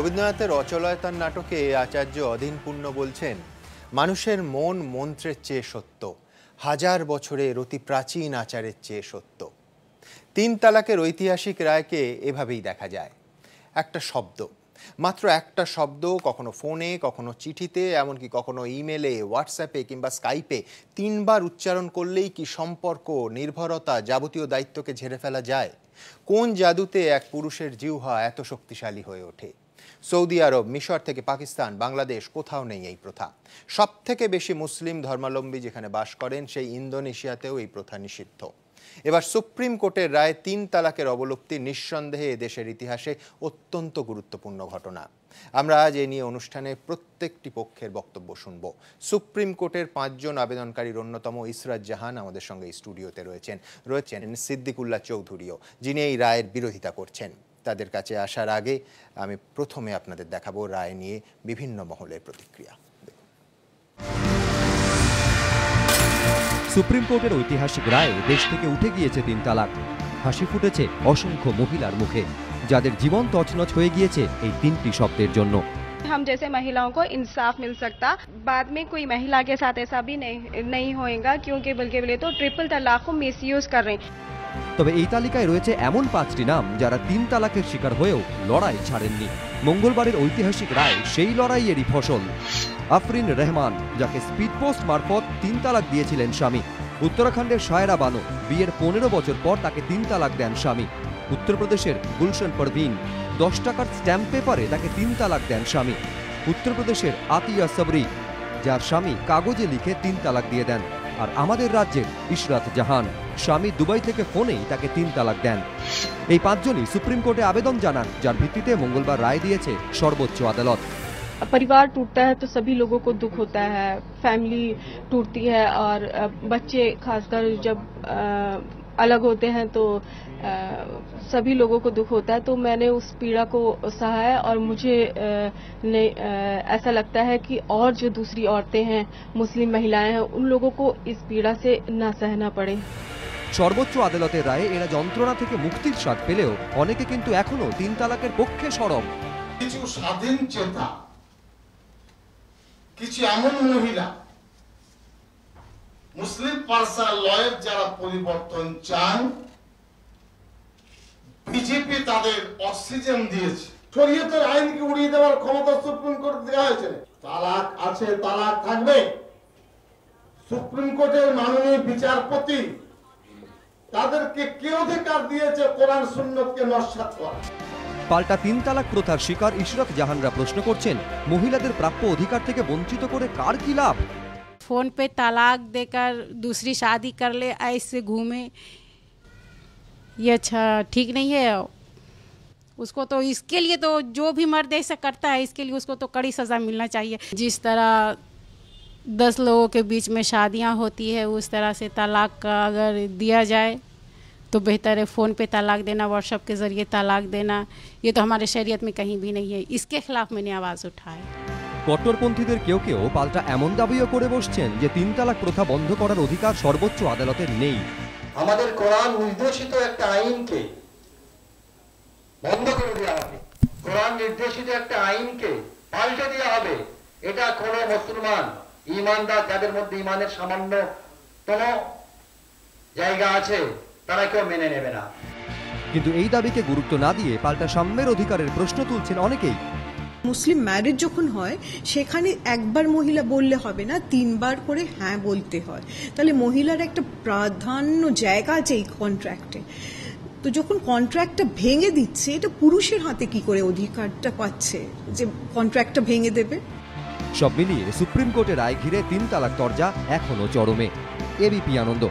রবীন্দ্রনাথের অচলয়তার নাটকে আচার্য অধীন পূর্ণ বলছেন, মানুষের মন মন্ত্রের চেয়ে সত্য, হাজার বছরের অতি প্রাচীন আচারের চেয়ে সত্য। তিন তালাকের ঐতিহাসিক রায়কে এভাবেই দেখা যায়। একটা শব্দ, মাত্র একটা শব্দ, কখনো ফোনে, কখনো চিঠিতে, এমনকি কখনো ইমেলে, হোয়াটসঅ্যাপে কিংবা স্কাইপে তিনবার উচ্চারণ করলেই কি সম্পর্ক, নির্ভরতা যাবতীয় দায়িত্বকে ঝেড়ে ফেলা যায়? কোন জাদুতে এক পুরুষের জিহ্বা এত শক্তিশালী হয়ে ওঠে? সৌদি আরব, মিশর থেকে পাকিস্তান, বাংলাদেশ কোথাও নেই এই প্রথা। সব থেকে বেশি মুসলিম ধর্মাবলম্বী যেখানে বাস করেন সেই ইন্দোনেশিয়াতেও এই প্রথা নিষিদ্ধ। এবার সুপ্রিম কোর্টের রায় তিন তালাকের অবলুপ্তি নিঃসন্দেহে দেশের ইতিহাসে অত্যন্ত গুরুত্বপূর্ণ ঘটনা। আমরা আজ এ নিয়ে অনুষ্ঠানে প্রত্যেকটি পক্ষের বক্তব্য শুনব। সুপ্রিম কোর্টের পাঁচজন আবেদনকারীর অন্যতম ইসরাত জাহান আমাদের সঙ্গে স্টুডিওতে রয়েছেন। রয়েছেন সিদ্দিকুল্লাহ চৌধুরীও, যিনি এই রায়ের বিরোধিতা করছেন। তাদের কাছে আসার আগে আমি প্রথমে আপনাদের দেখাবো রায় নিয়ে বিভিন্ন মহলের প্রতিক্রিয়া সুপ্রিম কোর্টের ঐতিহাসিক রায়ে দেশ থেকে উঠে গিয়েছে তিন তালাক হাসি ফুটেছে অসংখ্য মহিলার মুখে যাদের জীবন তছনছ হয়ে গিয়েছে এই তিনটি শব্দের জন্য हम जैसे महिलाओं को इंसाफ मिल सकता बाद में कोई महिला के साथ ऐसा भी नहीं नहीं होएगा क्योंकि बल्कि बोले तो ट्रिपल तलाक को मिसयूज कर रहे हैं তবে এই তালিকায় রয়েছে এমন পাঁচটি নাম যারা তিন তালাকের শিকার হয়েও লড়াই ছাড়েননি। মঙ্গলবারের ঐতিহাসিক রায়, সেই লড়াইয়েরই ফসল। আফরিন রহমান, যাকে স্পিডপোস্ট মারফত তিন তালাক দিয়েছিলেন স্বামী। উত্তরাখণ্ডের সায়রা বানো, বিয়ের পনেরো বছর পর তাকে তিন তালাক দেন স্বামী। উত্তরপ্রদেশের গুলশন পারভিন দশ টাকার স্ট্যাম্প পেপারে তাকে তিন তালাক দেন স্বামী। উত্তরপ্রদেশের আতিয়া সবরি, যার স্বামী কাগজে লিখে তিন তালাক দিয়ে দেন। আর আমাদের রাজ্যের ইশরাত জাহান স্বামী দুবাই থেকে ফোনেই তাকে তিন তালাক দেন এই পাঁচজনই সুপ্রিম কোর্টে আবেদন জানান যার ভিত্তিতে মঙ্গলবার রায় দিয়েছে সর্বোচ্চ আদালত परिवार टूटता है तो सभी लोगों को दुख होता है फैमिली टूटती है और अ, बच्चे खासकर जब अ, अलग होते हैं तो अ, सभी लोगों को दुख होता है तो मैंने उस पीड़ा को सहा है और मुझे अ, ने, अ, ऐसा लगता है कि और जो दूसरी औरतें हैं मुस्लिम महिलाएं हैं उन लोगों को इस पीड़ा से ना सहना पड़े সর্বোচ্চ আদালতের রায়ে এরা যন্ত্রণা থেকে মুক্তির স্বাদ পেলেও অনেকে কিন্তু এখনো তিন তালাকের পক্ষে সরব কিছু স্বাধীন চেতা কিছু এমন মহিলা মুসলিম পার্সা লয়ের যারা পরিবর্তন চান বিজেপি তাদের অক্সিজেন দিয়েছে। শরীয়তের আইনকে উড়িয়ে দেওয়ার ক্ষমতা সুপ্রিম কোর্ট দেওয়া হয়েছে। তালাক আছে তালাক থাকবে। সুপ্রিম কোর্টের মাননীয় বিচারপতি তাদেরকে কে অধিকার দিয়েছে কোরআন সুন্নতকে নস্বাত করা? পাল্টা তিন তালাক প্রথার শিকার ইশরাত জাহানরা প্রশ্ন করছেন মহিলাদের প্রাপ্য অধিকার থেকে বঞ্চিত করে কার কি লাভ? फ़ोन पे तलाक देकर दूसरी शादी कर ले ऐसे घूमे। ये अच्छा ठीक नहीं है। उसको तो इसके लिए तो जो भी मर्द ऐसा करता है, इसके लिए उसको तो कड़ी सज़ा मिलना चाहिए। जिस तरह दस लोगों के बीच में शादियाँ होती है, उस तरह से तलाक का अगर दिया जाए तो बेहतर है फ़ोन पे तलाक देना व्हाट्सअप के ज़रिए तलाक देना। ये तो हमारे शरीयत में कहीं भी नहीं है। इसके खिलाफ मैंने आवाज़ उठाई। কট্টরপন্থীদের কেউ কেউ পাল্টা এমন দাবিও করে বসছেন যে তিন তালাক প্রথা বন্ধ করার অধিকার সর্বোচ্চ আদালতের নেই। আমাদের কোরআন নির্দেশিত একটা আইনকে বন্ধ করে দেওয়া হবে। কোরআন নির্দেশিত একটা আইনকে পাল্টে দেওয়া হবে। এটা কোন মুসলমান ইমানদার যাদের মধ্যে ইমানের সামান্যতম জায়গা আছে তারা কেউ মেনে নেবে না। কিন্তু এই দাবিকে গুরুত্ব না দিয়ে পাল্টা সাম্যের অধিকারের প্রশ্ন তুলছেন অনেকেই। মুসলিম ম্যারেজ যখন হয়, সেখানে একবার মহিলা বললে হবে না, তিনবার করে হ্যাঁ বলতে হয়। তাহলে মহিলার একটা প্রাধান্য জায়গা আছে এই কন্ট্রাক্টে তো যখন কন্ট্রাক্টটা ভেঙে দিচ্ছে, এটা পুরুষের হাতে কি করে অধিকারটা পাচ্ছে যে কন্ট্রাক্টটা ভেঙে দেবে? সব মিলিয়ে সুপ্রিম কোর্টের রায় ঘিরে তিন তালাক দরজা এখনও চরমে। এবিপি আনন্দ।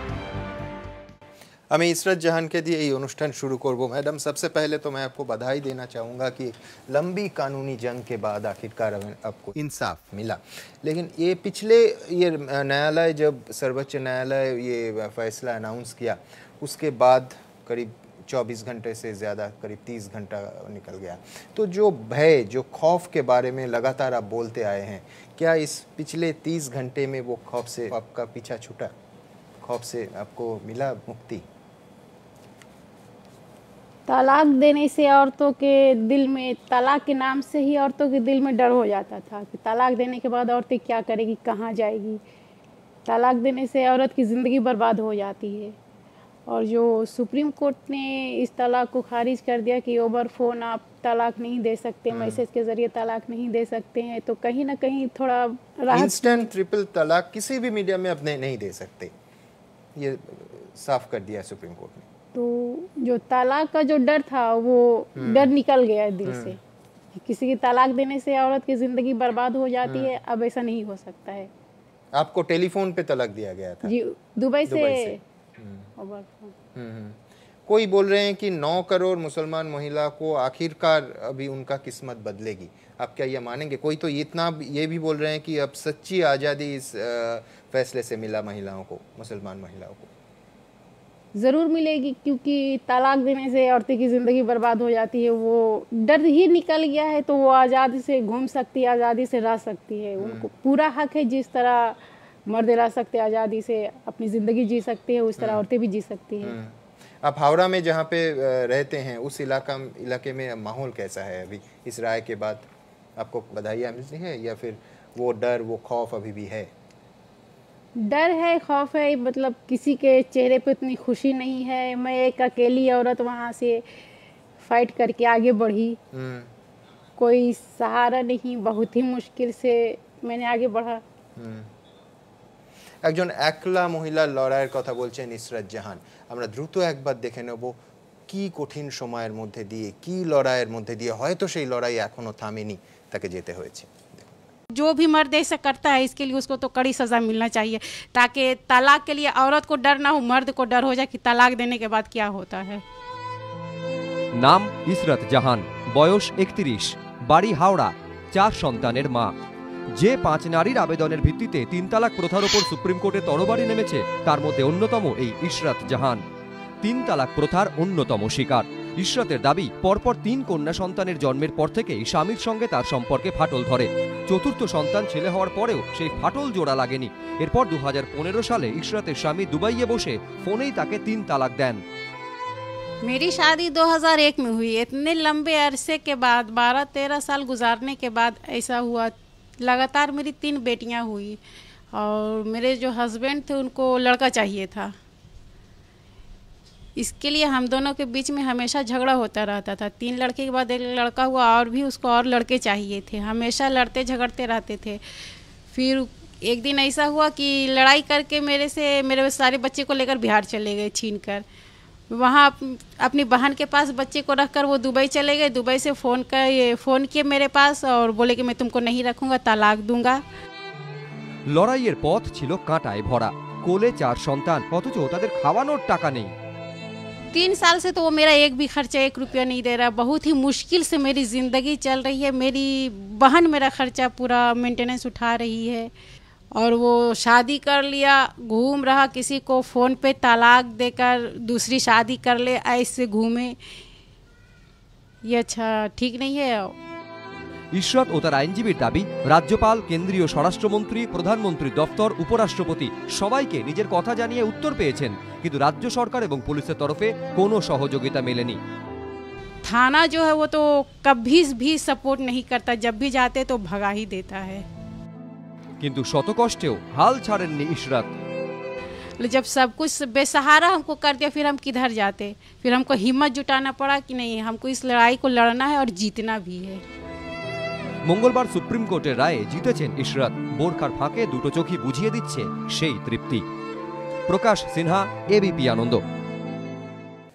আমি ইসরত जहान के दिए ये অনুষ্ঠান शुरू করব मैडम सबसे पहले तो मैं आपको बधाई देना चाहूँगा कि लंबी कानूनी जंग के बाद आखिरकार हमें आपको इंसाफ मिला लेकिन ये पिछले ये न्यायालय जब सर्वोच्च न्यायालय ये फैसला अनाउंस किया उसके बाद करीब 24 घंटे से ज़्यादा करीब 30 घंटा निकल गया तो जो भय जो खौफ के बारे में लगातार आप बोलते आए हैं क्या इस पिछले 30 घंटे में वो खौफ से आपका पीछा छूटा खौफ से आपको मिला मुक्ति तलाक देने से औरतों के दिल में तलाक के नाम से ही औरतों के दिल में डर हो जाता था कि तलाक देने के बाद औरतें क्या करेगी कहाँ जाएगी। तलाक देने से औरत की ज़िंदगी बर्बाद हो जाती है। और जो सुप्रीम कोर्ट ने इस तलाक को खारिज कर दिया कि ओवर फ़ोन आप तलाक नहीं दे सकते मैसेज के ज़रिए तलाक नहीं दे सकते हैं तो कहीं ना कहीं थोड़ा राहत इंस्टेंट ट्रिपल तलाक किसी भी मीडिया में अपने नहीं दे सकते। ये साफ़ कर दिया सुप्रीम कोर्ट ने। तो जो तलाक का जो डर था वो डर निकल गया है दिल से। किसी की तलाक देने से औरत की ज़िंदगी बर्बाद हो जाती है अब ऐसा नहीं हो सकता है। आपको टेलीफोन पे तलाक दिया गया था? जी दुबई से। से। हम्म, हम्म। कोई बोल रहे हैं कि नौ करोड़ मुसलमान महिला को आखिरकार अभी उनका किस्मत बदलेगी। आप क्या ये मानेंगे? कोई तो इतना ये भी बोल रहे हैं कि अब सच्ची आज़ादी इस फैसले से मिला महिलाओं को मुसलमान महिलाओं को। ज़रूर मिलेगी क्योंकि तलाक देने से औरतें की ज़िंदगी बर्बाद हो जाती है वो डर ही निकल गया है तो वो आज़ादी से घूम सकती है आज़ादी से रह सकती है। उनको पूरा हक है जिस तरह मर्द रह सकते हैं आज़ादी से अपनी ज़िंदगी जी सकती है उस तरह औरतें भी जी सकती हैं। आप हावड़ा में जहाँ पे रहते हैं उस इलाका इलाके में माहौल कैसा है अभी? इस राय के बाद आपको बधाइयाँ मिलती है या फिर वो डर वो खौफ अभी भी है? डर है खौफ है मतलब किसी के चेहरे पे इतनी खुशी नहीं है मैं एक अकेली औरत वहाँ से फाइट करके आगे बढ़ी हम्म, कोई सहारा नहीं बहुत ही मुश्किल से मैंने आगे बढ़ा হুম। একজন একলা মহিলা লড়াইয়ের কথা বলছেন ইসরাত জাহান আমরা দ্রুত একবার দেখে নেব কি কঠিন সময়ের মধ্যে দিয়ে কি লড়াইয়ের মধ্যে দিয়ে হয়তো সেই লড়াই এখনো থামেনি তাকে যেতে হয়েছে जो भी मर्द ऐसा करता है इसके लिए उसको तो कड़ी सज़ा मिलना चाहिए ताकि तलाक के लिए औरत को डर ना हो मर्द को डर हो जाए कि तलाक देने के बाद क्या होता है নাম ইসরাত জাহান বয়স একত্রিশ বাড়ি হাওড়া চার সন্তানের মা যে পাঁচ নারীর আবেদনের ভিত্তিতে তিন তালাক প্রথার ওপর সুপ্রিম কোর্টে তরবারি নেমেছে তার মধ্যে অন্যতম এই ইশরাত জাহান তিন তালাক প্রথার অন্যতম শিকার ইশরাতের দাবি পরপর তিন কন্যা সন্তানের জন্মের পর থেকেই স্বামীর সঙ্গে তার সম্পর্কে ফাটল ধরে চতুর্থ সন্তান ছেলে হওয়ার পরেও সেই ফাটল জোড়া লাগেনি এরপর দু সালে ইশরাতের স্বামী দুবাইয়ে বসে ফোনেই তাকে তিন তালাক দেন मेरी शादी 2001 में हुई इतने लंबे अरसे के बाद 12-13 साल गुजारने के बाद ऐसा हुआ लगातार मेरी तीन बेटियां हुई और मेरे जो हस्बैंड थे उनको लड़का चाहिए था इसके लिए हम दोनों के बीच में हमेशा झगड़ा होता रहता था तीन लड़के के बाद एक लड़का हुआ और भी उसको और लड़के चाहिए थे हमेशा लड़ते झगड़ते रहते थे फिर एक दिन ऐसा हुआ कि लड़ाई करके मेरे से मेरे सारे बच्चे को लेकर बिहार चले गए छीन कर वहाँ अप- अपनी बहन के पास बच्चे को रखकर वो दुबई चले गए दुबई से फ़ोन कर ये फ़ोन किए मेरे पास और बोले कि मैं तुमको नहीं रखूँगा तलाक दूंगा লড়াইয়ের পথ ছিল কাঁটায় ভরা কোলে চার সন্তান অথচ তাদের খাওয়ানোর টাকা নেই तीन साल से तो वो मेरा एक भी खर्चा एक रुपया नहीं दे रहा। बहुत ही मुश्किल से मेरी ज़िंदगी चल रही है। मेरी बहन मेरा खर्चा पूरा मेंटेनेंस उठा रही है और वो शादी कर लिया, घूम रहा, किसी को फ़ोन पे तलाक देकर दूसरी शादी कर ले, ऐसे घूमे। ये अच्छा ठीक नहीं है। ঈশ্বরত ও তার আইনজীবীর দাবি রাজ্যপাল কেন্দ্রীয় স্বরাষ্ট্রমন্ত্রী প্রধানমন্ত্রী দফতর উপরাষ্ট্রপতি সবাইকে নিজের কথা জানিয়ে উত্তর পেয়েছেন কিন্তু রাজ্য সরকার এবং পুলিশের তরফে কোনো সহযোগিতা মেলেনি थाना जो है वो तो कभी भी सपोर्ट नहीं करता जब भी जाते तो भगा ही देता है কিন্তু শতকষ্টেও হাল ছাড়েননি ইশরাত जब सब कुछ बेसहारा हमको कर दिया फिर हम किधर जाते फिर हमको हिम्मत जुटाना पड़ा कि नहीं हमको इस लड़ाई को लड़ना है और जीतना भी है মঙ্গলবার সুপ্রিম কোর্টের রায়ে জিতেছেন ইশরাত। বোরখার ফাঁকে দুটো চোখই বুঝিয়ে দিচ্ছে সেই তৃপ্তি। প্রকাশ সিনহা, এবিপি আনন্দ।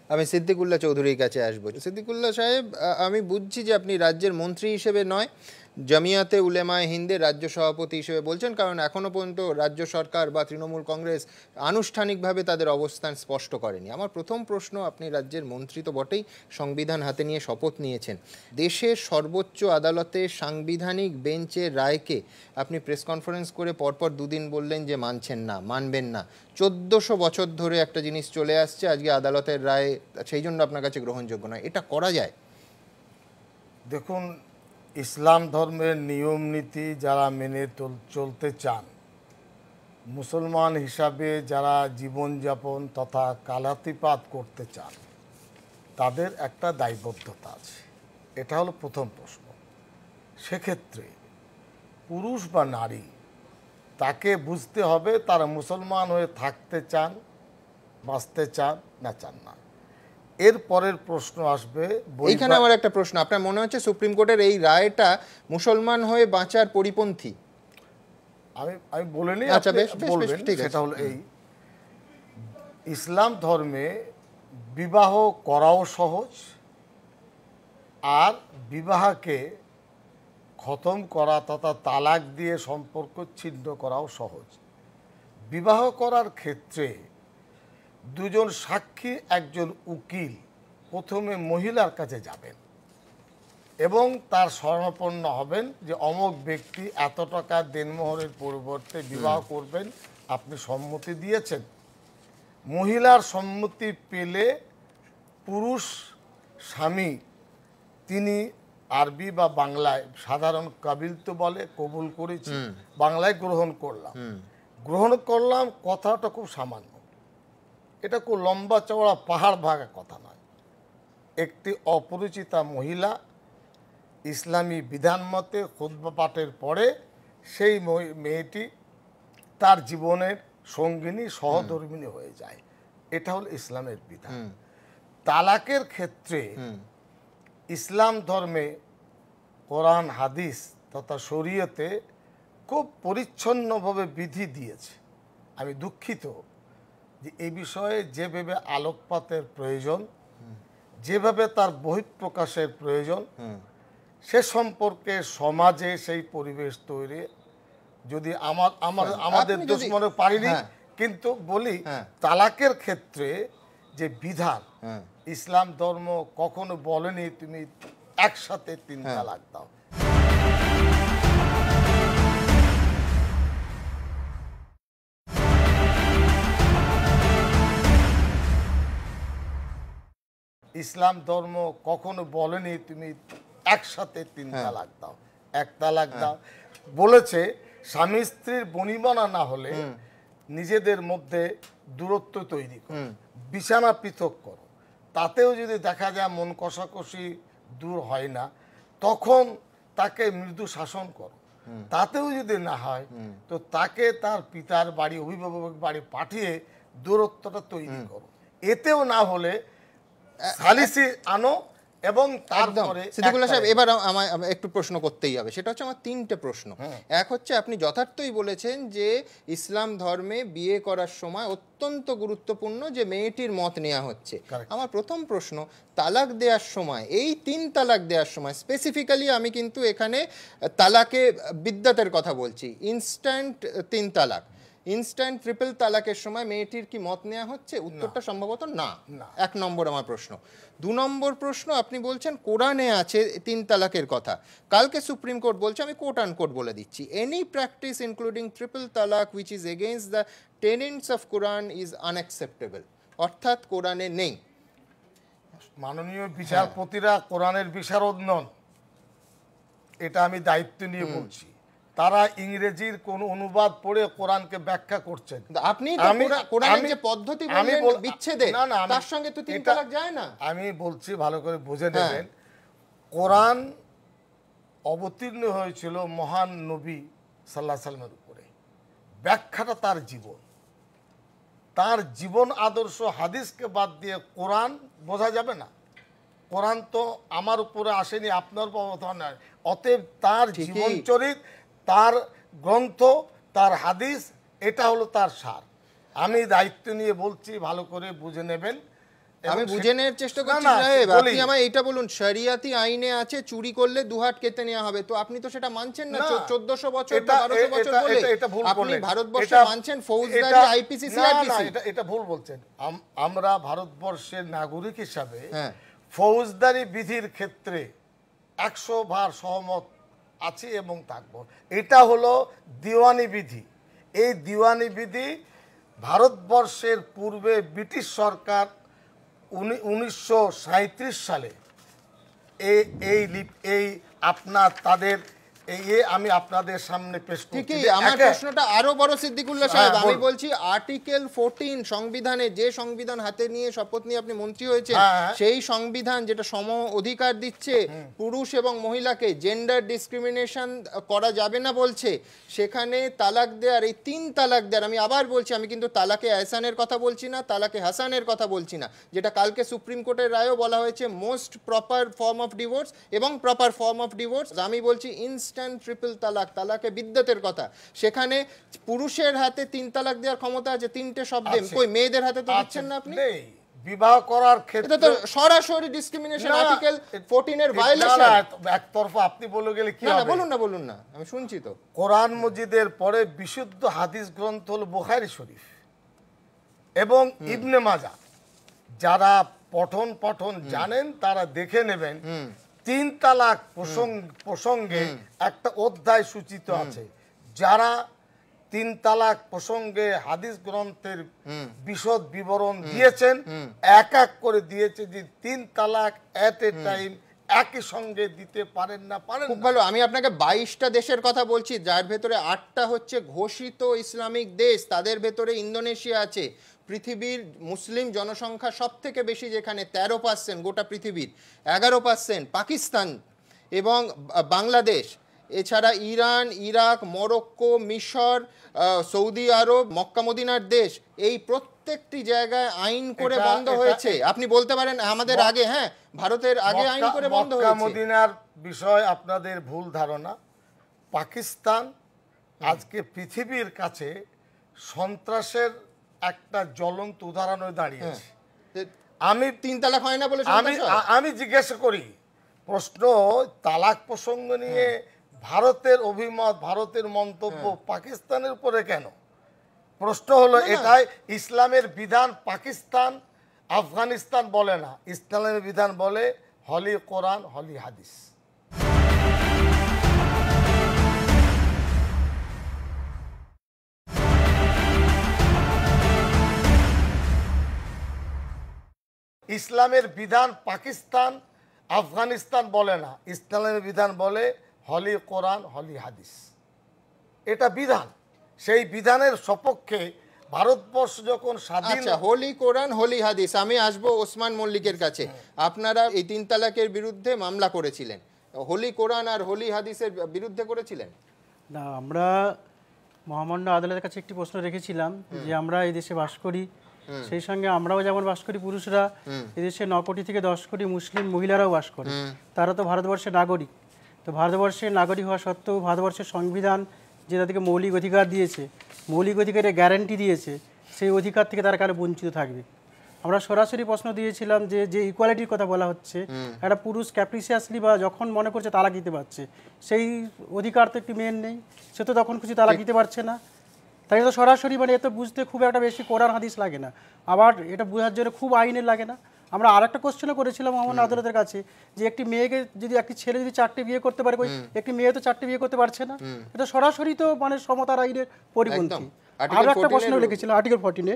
আমি সিদ্দিকুল্লাহ চৌধুরীর কাছে আসব। সিদ্দিকুল্লাহ সাহেব আমি বুঝছি যে আপনি রাজ্যের মন্ত্রী হিসেবে নয় জামিয়াতে উলেমায় হিন্দে রাজ্য সভাপতি হিসেবে বলছেন, কারণ এখনও পর্যন্ত রাজ্য সরকার বা তৃণমূল কংগ্রেস আনুষ্ঠানিকভাবে তাদের অবস্থান স্পষ্ট করেনি। আমার প্রথম প্রশ্ন, আপনি রাজ্যের মন্ত্রী তো বটেই, সংবিধান হাতে নিয়ে শপথ নিয়েছেন। দেশের সর্বোচ্চ আদালতে সাংবিধানিক বেঞ্চের রায়কে আপনি প্রেস কনফারেন্স করে পরপর দুদিন বললেন যে মানছেন না, মানবেন না। চোদ্দোশো বছর ধরে একটা জিনিস চলে আসছে, আজকে আদালতের রায়, সেই জন্য আপনার কাছে গ্রহণযোগ্য নয়। এটা করা যায়? দেখুন ইসলাম ধর্মের নিয়ম নীতি যারা মেনে চল- চলতে চান, মুসলমান হিসাবে যারা জীবনযাপন তথা কালাতিপাত করতে চান, তাদের একটা দায়বদ্ধতা আছে। এটা হলো প্রথম প্রশ্ন। সেক্ষেত্রে পুরুষ বা নারী, তাকে বুঝতে হবে তারা মুসলমান হয়ে থাকতে চান, বাঁচতে চান না চান না। এর পরের প্রশ্ন আসবে এইখানে আমার একটা প্রশ্ন। আপনার মনে হচ্ছে সুপ্রিম কোর্টের এই রায়টা মুসলমান হয়ে বাঁচার পরিপন্থী? আমি আমি বলে নিই আচ্ছা, বেশ, বলবেন ঠিক আছে। সেটা হলো এই। ইসলাম ধর্মে বিবাহ করাও সহজ আর বিবাহকে খতম করা তথা তালাক দিয়ে সম্পর্ক ছিন্ন করাও সহজ। বিবাহ করার ক্ষেত্রে দুজন সাক্ষী একজন উকিল প্রথমে মহিলার কাছে যাবেন এবং তার স্মরণাপন্ন হবেন যে অমক ব্যক্তি এত টাকা দেনমোহরের পরিবর্তে বিবাহ করবেন আপনি সম্মতি দিয়েছেন। মহিলার সম্মতি পেলে পুরুষ স্বামী তিনি আরবি বা বাংলায় সাধারণ কাবিল তো বলে কবুল করেছি বাংলায় গ্রহণ করলাম। গ্রহণ করলাম কথাটা খুব সামান্য। এটা খুব লম্বা চওড়া পাহাড় ভাগা কথা নয়। একটি অপরিচিতা মহিলা ইসলামী বিধান মতে খুদ্া পাঠের পরে সেই মেয়েটি তার জীবনের সঙ্গিনী সহধর্মিনী হয়ে যায়। এটা হলো ইসলামের বিধান। তালাকের ক্ষেত্রে ইসলাম ধর্মে কোরআন হাদিস তথা শরীয়তে খুব পরিচ্ছন্নভাবে বিধি দিয়েছে। আমি দুঃখিত। যে এই বিষয়ে যেভাবে আলোকপাতের প্রয়োজন যেভাবে তার বহিঃপ্রকাশের প্রয়োজন সে সম্পর্কে সমাজে সেই পরিবেশ তৈরি যদি আমার আমার আমাদের আপনি দোষ মনে পারিনি হ্যাঁ। কিন্তু বলি হ্যাঁ। তালাকের ক্ষেত্রে যে বিধান হ্যাঁ। ইসলাম ধর্ম কখনো বলেনি তুমি একসাথে তিন হ্যাঁ। তালাক দাও ইসলাম ধর্ম কখনো বলেনি তুমি একসাথে তিন হ্যাঁ। তালাক দাও এক তালাক দাও। বলেছে স্বামী স্ত্রীর বনিবনা না হলে নিজেদের মধ্যে দূরত্ব তৈরি করো বিছানা পৃথক করো। তাতেও যদি দেখা যায় মন কষাকষি দূর হয় না তখন তাকে মৃদু শাসন করো। তাতেও যদি না হয় তো তাকে তার পিতার বাড়ি অভিভাবক বাড়ি পাঠিয়ে দূরত্বটা তৈরি করো। এতেও না হলে সালিসি আনো এবং তারপরে সিদ্দিকুল্লাহ সাহেব এবার আমায় একটু প্রশ্ন করতেই হবে। সেটা হচ্ছে আমার তিনটে প্রশ্ন। এক হচ্ছে আপনি যথার্থই বলেছেন যে ইসলাম ধর্মে বিয়ে করার সময় অত্যন্ত গুরুত্বপূর্ণ যে মেয়েটির মত নেওয়া হচ্ছে। আমার প্রথম প্রশ্ন তালাক দেওয়ার সময় এই তিন তালাক দেওয়ার সময় স্পেসিফিক্যালি আমি কিন্তু এখানে তালাকে বিদ্যাতের কথা বলছি। ইনস্ট্যান্ট তিন তালাক। ইনস্ট্যান্ট ট্রিপল তালাকের সময় মেয়েটির কি মত নেওয়া হচ্ছে? উত্তরটা সম্ভবত না। এক নম্বর আমার প্রশ্ন। দু নম্বর প্রশ্ন আপনি বলছেন কোরআনে আছে তিন তালাকের কথা। কালকে সুপ্রিম কোর্ট বলছে আমি কোর্ট আন কোর্ট বলে দিচ্ছি। Any practice including triple talaq which is against the tenets of Quran is unacceptable অর্থাৎ কোরআনে নেই। মাননীয় বিচারপতিরা কোরআনের বিশারদ নন এটা আমি দায়িত্ব নিয়ে বলছি। তারা ইংরেজির কোন অনুবাদ পড়ে কোরআনকে ব্যাখ্যা করছেন। আপনি কোরআনের যে পদ্ধতি বললেন বিচ্ছেদে তার সঙ্গে তো তিন তালাক যায় না। আমি বলছি ভালো করে বুঝে হ্যাঁ। নেবেন। কোরআন অবতীর্ণ হয়েছিল মহান নবী সাল্লাহ সাল্লামের উপরে। ব্যাখ্যাটা তার জীবন। তার জীবন আদর্শ হাদিসকে বাদ দিয়ে কোরআন বোঝা যাবে না। কোরআন তো আমার উপরে আসেনি আপনার উপর অতএব তার ঠিকই। তার গ্রন্থ তার হাদিস এটা হলো তার সার। আমি দায়িত্ব নিয়ে বলছি ভালো করে বুঝে নেবেন। আমি বুঝে নেওয়ার চেষ্টা করছি সাহেব। আপনি আমায় এটা বলুন শরিয়াতি আইনে আছে চুরি করলে দুহাট কেটে নেওয়া হবে। তো আপনি তো সেটা মানছেন না না, চোদ্দশো বছর এটা- বারোশো বছর এটা- বলে আপনি। ভারতবর্ষে মানছেন ফৌজদারি আইপিসি সিআরপিসি এটা- এটা ভুল বলছেন। আমরা ভারতবর্ষের নাগরিক হিসাবে হ্যাঁ। ফৌজদারি বিধির ক্ষেত্রে একশো ভার সহমত আছি এবং থাকব। এটা হলো দিওয়ানি বিধি। এই দিওয়ানি বিধি ভারতবর্ষের পূর্বে ব্রিটিশ সরকার উনিশশো সাঁইত্রিশ সালে এই এই এই আপনার তাদের এই আমি আপনাদের সামনে পেশ করছি। আমার প্রশ্নটা আরও বড় সিদ্দিকুল্লাহ হ্যাঁ, সাহেব আমি বলছি আর্টিকেল ফোরটিন সংবিধানে যে সংবিধান হাতে নিয়ে শপথ নিয়ে আপনি মন্ত্রী হয়েছেন হ্যাঁ। সেই সংবিধান যেটা সম অধিকার দিচ্ছে পুরুষ এবং মহিলাকে জেন্ডার ডিসক্রিমিনেশন করা যাবে না বলছে সেখানে তালাক দেওয়ার এই তিন তালাক দেওয়ার আমি আবার বলছি আমি কিন্তু তালাকে এহসানের কথা বলছি না তালাকে হাসানের কথা বলছি না যেটা কালকে সুপ্রিম কোর্টের রায়ও বলা হয়েছে most proper form of divorce এবং প্রপার ফর্ম অফ ডিভোর্স আমি বলছি ইনস্ট্যান্ট ট্রিপল তালাক তালাকে বিদ্যতের কথা। সেখানে পুরুষের হাতে তিন তালাক দেওয়ার ক্ষমতা আছে তিনটে শব্দে। কই মেয়েদের হাতে তো দিচ্ছেন না আপনি? বিবাহ করার ক্ষেত্রে তো সরাসরি ডিসক্রিমিনেশন আর্টিকেল 14 এর ভায়োলেশন একতরফা আপনি বলে গেলে কি হবে না বলুন না বলুন না আমি শুনছি তো। কোরআন মজিদের পরে বিশুদ্ধ হাদিস গ্রন্থ হল বুখারি শরীফ এবং ইবনে মাজা যারা পঠন পঠন জানেন তারা দেখে নেবেন তিন তালাক প্রসঙ্গ প্রসঙ্গে একটা অধ্যায় সূচিত আছে। যারা তিন তালাক প্রসঙ্গে হাদিস গ্রন্থের বিশদ বিবরণ দিয়েছেন এক এক করে দিয়েছে যে তিন তালাক এট এ টাইম একই সঙ্গে দিতে পারেন না পারেন খুব ভালো। আমি আপনাকে বাইশটা দেশের কথা বলছি যার ভেতরে আটটা হচ্ছে ঘোষিত ইসলামিক দেশ তাদের ভেতরে ইন্দোনেশিয়া আছে। পৃথিবীর মুসলিম জনসংখ্যা সব থেকে বেশি যেখানে তেরো পার্সেন্ট গোটা পৃথিবীর এগারো পার্সেন্ট পাকিস্তান এবং বাংলাদেশ। এছাড়া ইরান ইরাক মরক্কো মিশর সৌদি আরব মক্কা মদিনার দেশ এই প্রত্যেকটি জায়গায় আইন করে বন্ধ হয়েছে। আপনি বলতে পারেন আমাদের আগে হ্যাঁ ভারতের আগে আইন করে বন্ধ হয়েছে। মদিনার বিষয় আপনাদের ভুল ধারণা। পাকিস্তান আজকে পৃথিবীর কাছে সন্ত্রাসের একটা জ্বলন্ত উদাহরণ হয়ে দাঁড়িয়েছে। আমি তিন তালাক হয় না বলে আমি আমি জিজ্ঞাসা করি প্রশ্ন তালাক প্রসঙ্গ নিয়ে ভারতের অভিমত ভারতের মন্তব্য পাকিস্তানের উপরে কেন? প্রশ্ন হলো এটাই ইসলামের বিধান পাকিস্তান আফগানিস্তান বলে না। ইসলামের বিধান বলে হলি কোরআন হলি হাদিস। ইসলামের বিধান পাকিস্তান আফগানিস্তান বলে না। ইসলামের বিধান বলে হলি কোরআন হলি হাদিস। এটা বিধান। সেই বিধানের সপক্ষে ভারতবর্ষ যখন স্বাধীন আচ্ছা হোলি কোরআন হোলি হাদিস। আমি আসব ওসমান মল্লিকের কাছে। আপনারা এই তিন তালাকের বিরুদ্ধে মামলা করেছিলেন। হোলি কোরআন আর হোলি হাদিসের বিরুদ্ধে করেছিলেন? না আমরা মহামান্য আদালতের কাছে একটি প্রশ্ন রেখেছিলাম যে আমরা এই দেশে বাস করি। সেই সঙ্গে আমরাও যেমন বাস করি পুরুষরা এদেশে ন কোটি থেকে দশ কোটি মুসলিম মহিলারাও বাস করে। তারা তো ভারতবর্ষের নাগরিক। তো ভারতবর্ষের নাগরিক হওয়া সত্ত্বেও ভারতবর্ষের সংবিধান যে তাদেরকে মৌলিক অধিকার দিয়েছে মৌলিক অধিকারের গ্যারান্টি দিয়েছে সেই অধিকার থেকে তারা কারও বঞ্চিত থাকবে। আমরা সরাসরি প্রশ্ন দিয়েছিলাম যে যে ইকুয়ালিটির কথা বলা হচ্ছে একটা পুরুষ ক্যাপ্রিসিয়াসলি বা যখন মনে করছে তালাক দিতে পারছে সেই অধিকার তো একটি মেয়ের নেই সে তো তখন খুশি তালাক দিতে পারছে না। তাই তো সরাসরি মানে এত বুঝতে খুব একটা বেশি কোরআন হাদিস লাগে না। আবার এটা বোঝার জন্য খুব আইনের লাগে না। আমরা আর একটা কোশ্চেনও করেছিলাম আমার আদালতের কাছে যে একটি মেয়েকে যদি একটি ছেলে যদি চারটে বিয়ে করতে পারে একটি মেয়ে তো চারটে বিয়ে করতে পারছে না। এটা সরাসরি তো মানে সমতার আইনের পরিপন্থী। আরও একটা 14 প্রশ্ন লিখেছিলাম আর্টিকেল ফোরটিনে।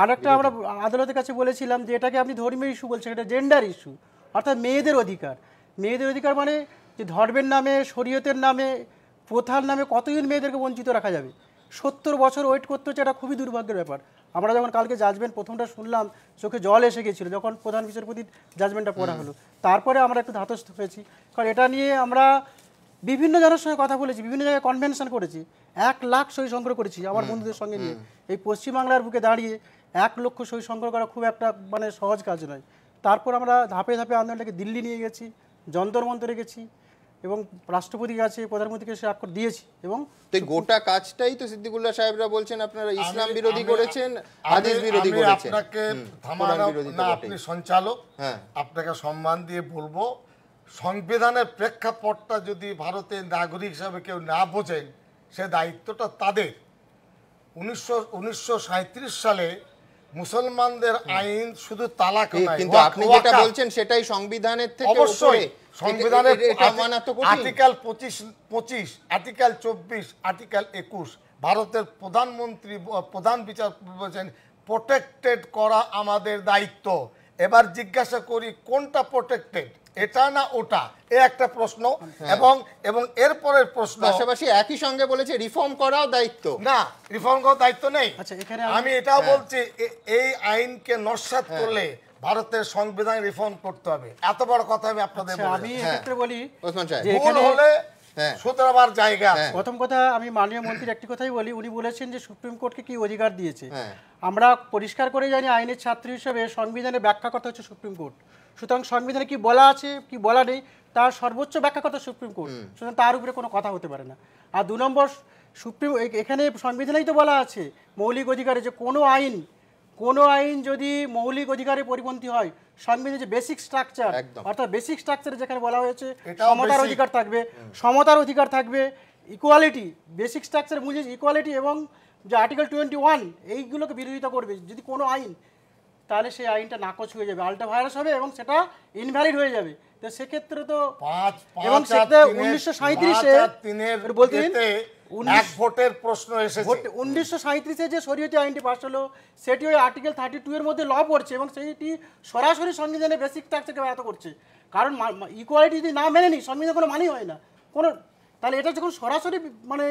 আর একটা আমরা আদালতের কাছে বলেছিলাম যে এটাকে আপনি ধর্মীয় ইস্যু বলছেন এটা জেন্ডার ইস্যু অর্থাৎ মেয়েদের অধিকার। মেয়েদের অধিকার মানে যে ধর্মের নামে শরীয়তের নামে প্রথার নামে কতজন মেয়েদেরকে বঞ্চিত রাখা যাবে? সত্তর বছর ওয়েট করতে হচ্ছে এটা খুবই দুর্ভাগ্যের ব্যাপার। আমরা যখন কালকে জাজমেন্ট প্রথমটা শুনলাম চোখে জল এসে গেছিল যখন প্রধান বিচারপতির জাজমেন্টটা পড়া হলো। তারপরে আমরা একটু ধাতস্থ হয়েছি। কারণ এটা নিয়ে আমরা বিভিন্ন জনের সঙ্গে কথা বলেছি বিভিন্ন জায়গায় কনভেনশন করেছি। এক লাখ সই সংগ্রহ করেছি আমার বন্ধুদের সঙ্গে নিয়ে। এই পশ্চিমবাংলার বুকে দাঁড়িয়ে এক লক্ষ সই সংগ্রহ করা খুব একটা মানে সহজ কাজ নয়। তারপর আমরা ধাপে ধাপে আন্দোলনটাকে দিল্লি নিয়ে গেছি যন্তর মন্তরে গেছি। এবং রাষ্ট্রপতির কাছে প্রধানমন্ত্রীকে সে আক্ষর দিয়েছি এবং তো গোটা কাজটাই তো সিদ্দিকুল্লাহ সাহেবরা বলছেন আপনারা ইসলাম বিরোধী করেছেন হাদিস বিরোধী আমি করেছেন। আপনাকে না আপনি সঞ্চালক। হ্যাঁ। আপনাকে সম্মান দিয়ে বলব সংবিধানের প্রেক্ষাপটটা যদি ভারতের নাগরিক হিসাবে কেউ না বোঝেন সে দায়িত্বটা তাদের। উনিশশো সালে মুসলমানদের আইন শুধু তালাক কিন্তু আপনি যেটা বলছেন সেটাই সংবিধানের থেকে অবশ্যই। সংবিধানের আর্টিকেল পঁচিশ পঁচিশ আর্টিকেল চব্বিশ আর্টিকেল একুশ ভারতের প্রধানমন্ত্রী প্রধান বিচার বলছেন প্রোটেক্টেড করা আমাদের দায়িত্ব। এবার জিজ্ঞাসা করি কোনটা প্রোটেক্টেড এটা না ওটা? এ একটা প্রশ্ন। এবং এবং এরপরের প্রশ্ন পাশাপাশি একই সঙ্গে বলেছে রিফর্ম করাও দায়িত্ব। না রিফর্ম করার দায়িত্ব নেই। আচ্ছা, আমি- আমি এটাও বলছি এ- এই আইনকে নস্বাত করলে ভারতের সংবিধান রিফর্ম করতে হবে এত বড় কথা আমি আপনাদের আচ্ছা, আমি। এক্ষেত্রে বলি ওসমান সাহেব। যে ভুল হলে হ্যাঁ। জায়গা হ্যাঁ। প্রথম কথা আমি মাননীয় মন্ত্রীর একটি কথাই বলি উনি বলেছেন যে সুপ্রিম কোর্টকে কি অধিকার দিয়েছে হ্যাঁ। আমরা পরিষ্কার করে জানি আইনের ছাত্র হিসেবে সংবিধানের ব্যাখ্যাকর্তা হচ্ছে সুপ্রিম কোর্ট সুতরাং সংবিধানে কি বলা আছে কি বলা নেই তার সর্বোচ্চ ব্যাখ্যাকর্তা সুপ্রিম কোর্ট সুতরাং তার উপরে কোনো কথা হতে পারে না আর দু নম্বর সুপ্রিম এখানে সংবিধানেই তো বলা আছে মৌলিক অধিকারে যে কোনো আইন কোনো আইন যদি মৌলিক অধিকারে পরিপন্থী হয় সংবিধানের যে বেসিক স্ট্রাকচার অর্থাৎ বেসিক স্ট্রাকচারে যেখানে বলা হয়েছে সমতার অধিকার থাকবে সমতার অধিকার থাকবে ইকুয়ালিটি বেসিক স্ট্রাকচার বুঝে ইকুয়ালিটি এবং যে আর্টিকেল টোয়েন্টি ওয়ান এইগুলোকে বিরোধিতা করবে। যদি কোনো আইন তাহলে সেই আইনটা নাকচ হয়ে যাবে আল্টা ভাইরাস হবে এবং সেটা ইনভ্যালিড হয়ে যাবে। তো সেক্ষেত্রে তো এবং সেটা উনিশশো পাঁচ সাঁত্রিশে বলতে এক ভোটের প্রশ্ন এসেছে। উনিশশো সাঁত্রিশে যে শরীয়তি আইনটি হলো সেটি ওই আর্টিকেল থার্টি টু এর মধ্যে ল পড়ছে এবং সেইটি সরাসরি সংবিধানে বেসিক ব্যাহত করছে। কারণ ইকুয়ালিটি যদি না মেনে নি সংবিধান কোনো মানেই হয় না। কোনো তাহলে এটা যখন সরাসরি মানে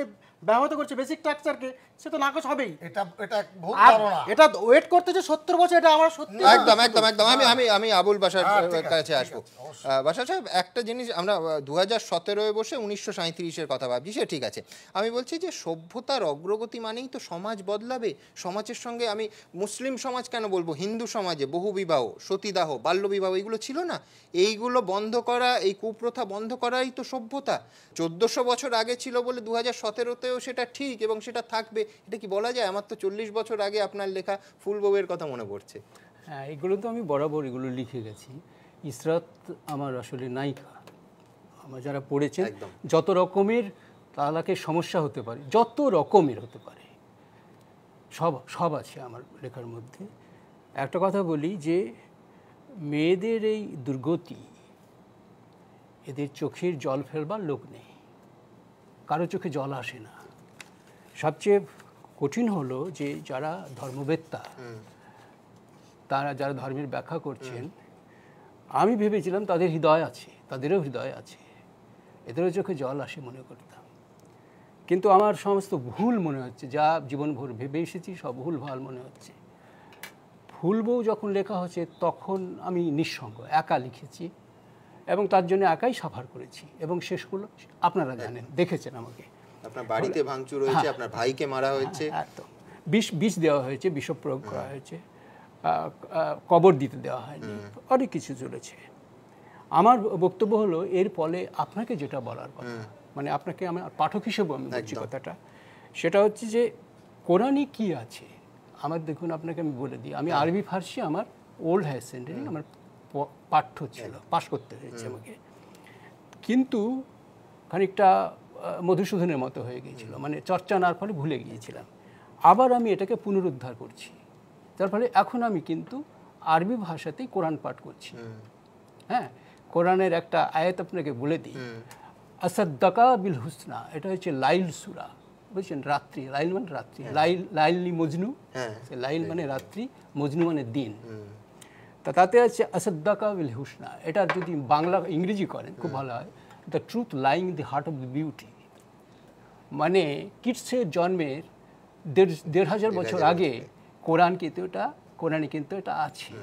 ব্যাহত করছে বেসিক স্ট্রাকচারকে সে তো নাকচ হবেই। এটা এটা ভুল ধারণা। এটা ওয়েট করতেছে সত্তর বছর এটা আমরা সত্যি একদম একদম একদম। আমি আমি আমি আবুল বাসার আছে, কাছে আসব। বাসা সাহেব একটা জিনিস আমরা দু হাজার সতেরোয় বসে উনিশশো সাঁত্রিশের কথা ভাবছি সে ঠিক আছে। আমি বলছি যে সভ্যতার অগ্রগতি মানেই তো সমাজ বদলাবে। সমাজের সঙ্গে আমি মুসলিম সমাজ কেন বলব? হিন্দু সমাজে বহু বিবাহ সতীদাহ বাল্যবিবাহ এগুলো ছিল না? এইগুলো বন্ধ করা এই কুপ্রথা বন্ধ করাই তো সভ্যতা। চোদ্দশো বছর আগে ছিল বলে দু হাজার সতেরো সতেরোতেও সেটা ঠিক এবং সেটা থাকবে। এটা কি বলা যায়? আমার তো চল্লিশ বছর আগে আপনার লেখা ফুল বউয়ের কথা মনে পড়ছে। হ্যাঁ এগুলো তো আমি বরাবর এগুলো লিখে গেছি। ইসরাত আমার আসলে নায়িকা। আমার যারা পড়েছেন একদম। যত রকমের তালাকের সমস্যা হতে পারে যত রকমের হতে পারে সব সব আছে আমার লেখার মধ্যে। একটা কথা বলি যে মেয়েদের এই দুর্গতি এদের চোখের জল ফেলবার লোক নেই। কারও চোখে জল আসে না। সবচেয়ে কঠিন হলো যে যারা ধর্মবেত্তা তারা যারা ধর্মের ব্যাখ্যা করছেন আমি ভেবেছিলাম তাদের হৃদয় আছে তাদেরও হৃদয় আছে। এদেরও চোখে জল আসে মনে করতাম। কিন্তু আমার সমস্ত ভুল মনে হচ্ছে যা জীবনভর ভেবে এসেছি সব ভুল ভালো মনে হচ্ছে। ফুল বউ যখন লেখা হচ্ছে তখন আমি নিঃসঙ্গ একা লিখেছি এবং তার জন্য একাই সাফার করেছি এবং শেষগুলো আপনারা জানেন দেখেছেন আমাকে। আপনার বাড়িতে ভাঙচুর হয়েছে আপনার ভাইকে মারা হয়েছে। একদম। বিষ বিষ দেওয়া হয়েছে বিষ প্রয়োগ করা হয়েছে। কবর দিতে দেওয়া হয়নি। অনেক কিছু চলেছে। আমার বক্তব্য হলো এর ফলে আপনাকে যেটা বলার কথা মানে আপনাকে আমার পাঠক হিসেবে আমি বলছি কথাটা সেটা হচ্ছে যে কোরআনই কি আছে? আমার দেখুন আপনাকে আমি বলে দিই। আমি আরবি ফার্সি আমার ওল্ড হায়ার সেকেন্ডারি আমার পাঠ্য ছিল পাশ করতে হয়েছে আমাকে। কিন্তু খানিকটা মধুসূদনের মতো হয়ে গিয়েছিল। মানে চর্চা নার ফলে ভুলে গিয়েছিলাম। আবার আমি এটাকে পুনরুদ্ধার করছি। যার ফলে এখন আমি কিন্তু আরবি ভাষাতেই কোরআন পাঠ করছি। হ্যাঁ? কোরআনের একটা আয়াত আপনাকে বলে দিই। আসাদ্দাকা বিল হুসনা এটা হচ্ছে লাইল সুরা। বুঝছেন? রাত্রি লাইল মানে রাত্রি। লাইল লাইলি মজনু। হ্যাঁ। লাইল মানে রাত্রি মজনু মানে দিন। তা তাতে আছে আসাদ্দাকা বিল হুসনা। এটা যদি বাংলা ইংরেজি করেন খুব ভালো হয়। The truth lying the heart of the beauty মানে কিটসের জন্মের দেড় দেড় হাজার বছর আগে কোরআন কিন্তু এটা কোরআনে কিন্তু এটা আছে।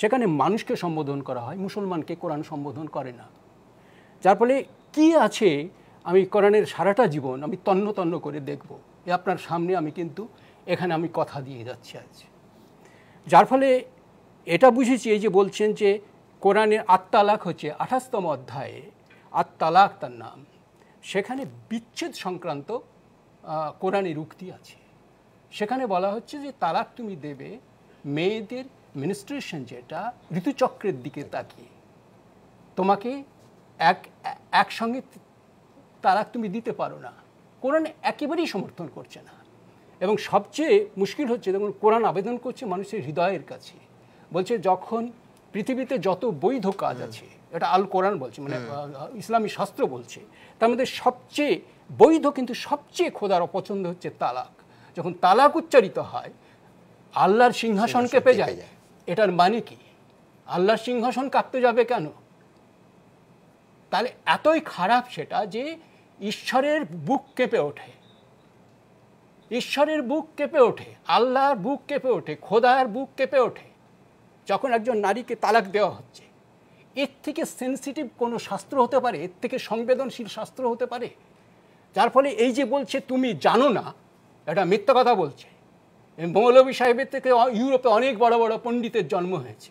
সেখানে মানুষকে সম্বোধন করা হয় মুসলমানকে কোরআন সম্বোধন করে না। যার ফলে কি আছে আমি কোরআনের সারাটা জীবন আমি তন্ন তন্ন করে দেখব। এ আপনার সামনে আমি কিন্তু এখানে আমি কথা দিয়ে যাচ্ছি আজ। যার ফলে এটা বুঝেছি এই যে বলছেন যে কোরআনের আত্মালাক হচ্ছে আঠাশতম অধ্যায়ে। আত্মালাক তার নাম। সেখানে বিচ্ছেদ সংক্রান্ত কোরআনের উক্তি আছে। সেখানে বলা হচ্ছে যে তালাক তুমি দেবে মেয়েদের মিনিস্ট্রেশন যেটা ঋতুচক্রের দিকে তাকিয়ে। তোমাকে এক, একসঙ্গে তালাক তুমি দিতে পারো না। কোরআন একেবারেই সমর্থন করছে না। এবং সবচেয়ে মুশকিল হচ্ছে, দেখুন, কোরআন আবেদন করছে মানুষের হৃদয়ের কাছে। বলছে, যখন পৃথিবীতে যত বৈধ কাজ আছে এটা আল কোরআন বলছে মানে ইসলামী শাস্ত্র বলছে। তার মধ্যে সবচেয়ে বৈধ কিন্তু সবচেয়ে খোদার অপছন্দ হচ্ছে তালাক। যখন তালাক উচ্চারিত হয় আল্লাহর সিংহাসন কেঁপে যায়। এটার মানে কি? আল্লাহর সিংহাসন কাঁপতে যাবে কেন? তাহলে এতই খারাপ সেটা যে ঈশ্বরের বুক কেঁপে ওঠে। ঈশ্বরের বুক কেঁপে ওঠে আল্লাহর বুক কেঁপে ওঠে খোদার বুক কেঁপে ওঠে। যখন একজন নারীকে তালাক দেওয়া হচ্ছে এর থেকে সেন্সিটিভ কোনো শাস্ত্র হতে পারে? এর থেকে সংবেদনশীল শাস্ত্র হতে পারে? যার ফলে এই যে বলছে, তুমি জানো না, এটা মিথ্যা কথা বলছে। মৌলবী সাহেবের থেকে ইউরোপে অনেক বড় বড় পণ্ডিতের জন্ম হয়েছে।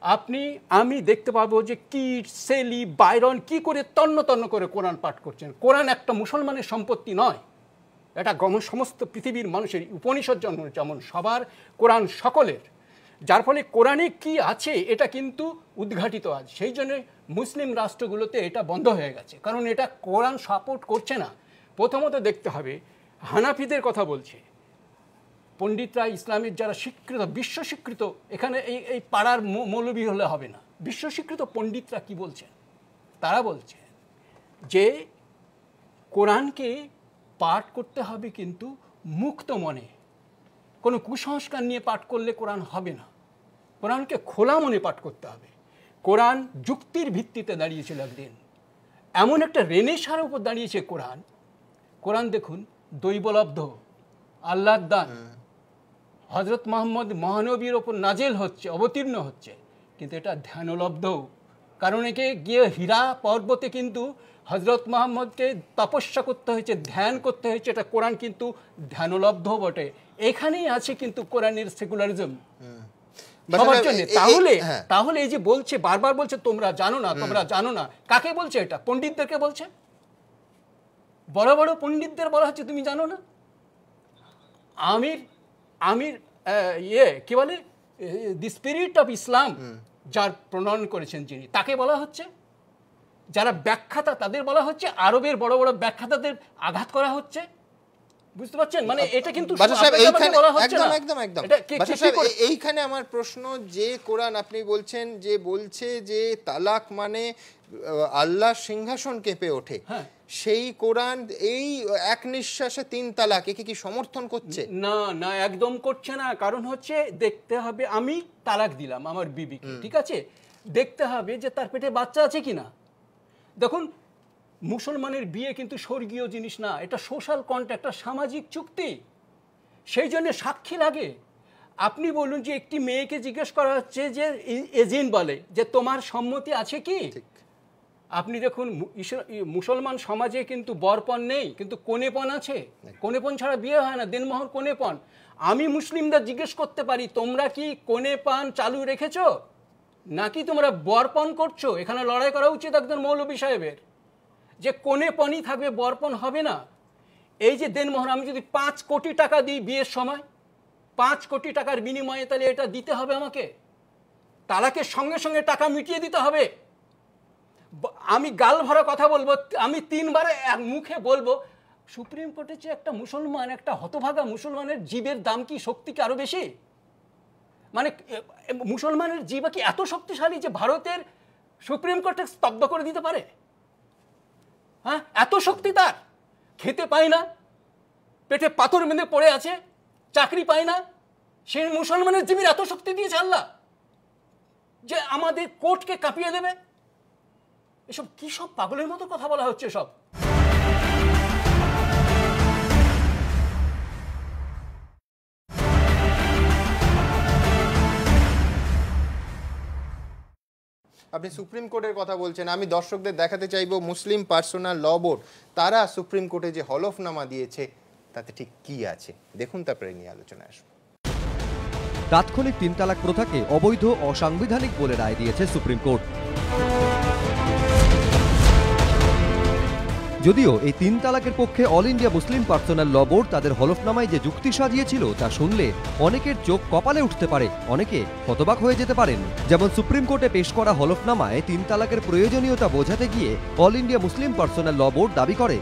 আপনি, আমি দেখতে পাবো যে কিট, সেলি, বাইরন কি করে তন্ন তন্ন করে কোরআন পাঠ করছেন। কোরআন একটা মুসলমানের সম্পত্তি নয়। এটা গম, সমস্ত পৃথিবীর মানুষের উপনিষদ জন্ম, যেমন সবার, কোরআন সকলের। যার ফলে কোরআনে কি আছে, এটা কিন্তু উদ্ঘাটিত আজ। সেই জন্য মুসলিম রাষ্ট্রগুলোতে এটা বন্ধ হয়ে গেছে। কারণ এটা কোরআন সাপোর্ট করছে না। প্রথমত দেখতে হবে, হানাফিদের কথা বলছে। পণ্ডিতরা ইসলামের যারা স্বীকৃত বিশ্ব স্বীকৃত এখানে এই এই পাড়ার মৌলবী হলে হবে না। বিশ্ব স্বীকৃত পণ্ডিতরা কি বলছেন? তারা বলছেন যে, কোরআনকে পাঠ করতে হবে কিন্তু মুক্ত মনে। কোনো কুসংস্কার নিয়ে পাঠ করলে কোরআন হবে না। কোরআনকে খোলা মনে পাঠ করতে হবে। কোরআন যুক্তির ভিত্তিতে দাঁড়িয়েছিল একদিন। এমন একটা রেনেসার উপর দাঁড়িয়েছে কোরআন। কোরআন দেখুন দৈবলব্ধ আল্লাহর দান। হজরত মোহাম্মদ মহানবীর ওপর নাজেল হচ্ছে অবতীর্ণ হচ্ছে। কিন্তু এটা ধ্যানলব্ধ। কারণ একে গিয়ে হীরা পর্বতে কিন্তু হজরত মোহাম্মদকে তপস্যা করতে হয়েছে ধ্যান করতে হয়েছে এটা কোরআন কিন্তু ধ্যানলব্ধ বটে। এখানেই আছে কিন্তু কোরআনের সেকুলারিজম। সবার জন্য। তাহলে হ্যাঁ। তাহলে এই যে বলছে বারবার বলছে তোমরা জানো না তোমরা জানো না। কাকে বলছে এটা? পণ্ডিতদেরকে বলছে? বড় বড় পণ্ডিতদের বলা হচ্ছে তুমি জানো না? আমির আমির ইয়ে কি বলে? দি স্পিরিট অফ ইসলাম যার প্রণয়ন করেছেন যিনি তাকে বলা হচ্ছে যারা ব্যাখ্যাতা তাদের বলা হচ্ছে আরবের বড় বড় ব্যাখ্যাতাদের আঘাত করা হচ্ছে। বুঝতে পারছেন? মানে এটা কিন্তু একদম একদম একদম। এইখানে আমার প্রশ্ন যে কোরআন আপনি বলছেন যে বলছে যে তালাক মানে আহ, আল্লাহর সিংহাসন কেঁপে ওঠে। হ্যাঁ। সেই কোরআন এই এক নিঃশ্বাসে তিন তালাক একে কি সমর্থন করছে? না না একদম করছে না। কারণ হচ্ছে দেখতে হবে আমি তালাক দিলাম আমার বিবিকে ঠিক আছে? দেখতে হবে যে তার পেটে বাচ্চা আছে কি না দেখুন মুসলমানের বিয়ে কিন্তু স্বর্গীয় জিনিস না এটা সোশ্যাল কন্ট্যাক্ট একটা সামাজিক চুক্তি। সেই জন্য সাক্ষী লাগে। আপনি বলুন যে একটি মেয়েকে জিজ্ঞেস করা হচ্ছে যে এজেন্ট বলে যে তোমার সম্মতি আছে কি? আপনি দেখুন মুসলমান সমাজে কিন্তু বরপণ নেই কিন্তু কোনেপন আছে? কোনেপন ছাড়া বিয়ে হয় না দিনমোহর কোনেপন আমি মুসলিমদের জিজ্ঞেস করতে পারি তোমরা কি কোনেপান চালু রেখেছো? নাকি তোমরা বর্পণ করছ? এখানে লড়াই করা উচিত একজন মৌলবী সাহেবের। যে কোনেপনই থাকবে, বর্পণ হবে না। এই যে দেনমোহর আমি যদি পাঁচ কোটি টাকা দিই বিয়ের সময়, পাঁচ কোটি টাকার বিনিময়ে তাহলে এটা দিতে হবে আমাকে? তালাকের সঙ্গে সঙ্গে টাকা মিটিয়ে দিতে হবে। আমি গাল ভরা কথা বলব, আমি তিনবারে এক মুখে বলব, সুপ্রিম কোর্টে যে একটা মুসলমান, একটা হতভাগা মুসলমানের জীবের দাম কি শক্তি কি আরও বেশি? মানে মুসলমানের জীবা কি এত শক্তিশালী যে ভারতের সুপ্রিম কোর্টে স্তব্ধ করে দিতে পারে? হ্যাঁ? এত শক্তি তার। খেতে পায় না। পেটে পাথর বেঁধে পড়ে আছে। চাকরি পায় না। সেই মুসলমানের জীবীর এত শক্তি দিয়েছে আল্লাহ যে আমাদের কোর্টকে কাঁপিয়ে দেবে। এসব কি সব পাগলের মতো কথা বলা হচ্ছে সব? আপনি সুপ্রিম কোর্টের কথা বলছেন, আমি দর্শকদের দেখাতে চাইব মুসলিম পার্সোনাল ল বোর্ড, তারা সুপ্রিম কোর্টে যে হলফনামা দিয়েছে, তাতে ঠিক কি আছে? দেখুন তারপরে নিয়ে আলোচনায় আসব। তাৎক্ষণিক তিন তালাক প্রথাকে অবৈধ অসাংবিধানিক বলে রায় দিয়েছে সুপ্রিম কোর্ট। যদিও এই তিন তালাকের পক্ষে all India Muslim personal law board তাদের হলফনামায় যে যুক্তি সাজিয়েছিল তা শুনলে অনেকের চোখ কপালে উঠতে পারে, অনেকে হতবাক হয়ে যেতে পারেন। যেমন সুপ্রিম কোর্টে পেশ করা হলফনামায় তিন তালাকের প্রয়োজনীয়তা বোঝাতে গিয়ে all India Muslim personal law board দাবি করে।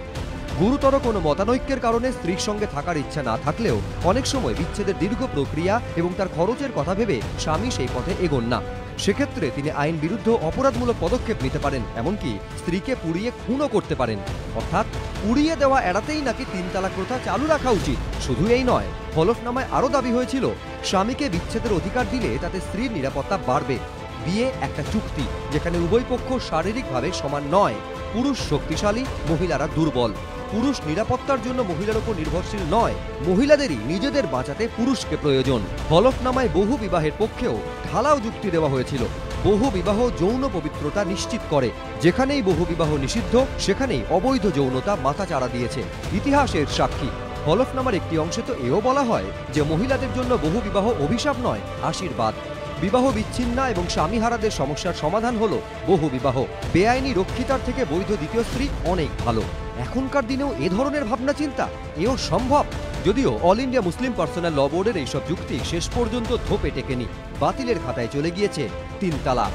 গুরুতর কোনো মতানৈক্যের কারণে স্ত্রীর সঙ্গে থাকার ইচ্ছা না থাকলেও অনেক সময় বিচ্ছেদের দীর্ঘ প্রক্রিয়া এবং তার খরচের কথা ভেবে স্বামী সেই পথে এগোন না। সেক্ষেত্রে তিনি আইন বিরুদ্ধ অপরাধমূলক পদক্ষেপ নিতে পারেন, এমনকি স্ত্রীকে পুড়িয়ে খুনও করতে পারেন। অর্থাৎ পুড়িয়ে দেওয়া এড়াতেই নাকি তিন তালাক প্রথা চালু রাখা উচিত। শুধু এই নয়, হলফনামায় আরও দাবি হয়েছিল, স্বামীকে বিচ্ছেদের অধিকার দিলে তাতে স্ত্রীর নিরাপত্তা বাড়বে। বিয়ে একটা চুক্তি, যেখানে উভয় পক্ষ শারীরিকভাবে সমান নয়। পুরুষ শক্তিশালী, মহিলারা দুর্বল। পুরুষ নিরাপত্তার জন্য মহিলার উপর নির্ভরশীল নয়। মহিলাদেরই নিজেদের বাঁচাতে পুরুষকে প্রয়োজন। হলফনামায় বহু বিবাহের পক্ষেও ঢালাও যুক্তি দেওয়া হয়েছিল। বহু বিবাহ যৌন পবিত্রতা নিশ্চিত করে। যেখানেই বহু বিবাহ নিষিদ্ধ, সেখানেই অবৈধ যৌনতা মাথা চাড়া দিয়েছে ইতিহাসের সাক্ষী। হলফনামার একটি অংশে তো এও বলা হয় যে, মহিলাদের জন্য বহু বিবাহ অভিশাপ নয়, আশীর্বাদ। বিবাহ বিচ্ছিন্না এবং স্বামীহারাদের সমস্যার সমাধান হলো বহু বিবাহ। বেআইনি রক্ষিতার থেকে বৈধ দ্বিতীয় স্ত্রী অনেক ভালো। এখনকার দিনেও এ ধরনের ভাবনা চিন্তা? এও সম্ভব? যদিও all India Muslim personal law বোর্ডের এইসব যুক্তি শেষ পর্যন্ত ধোপে টেকেনি। বাতিলের খাতায় চলে গিয়েছে তিন তালাক।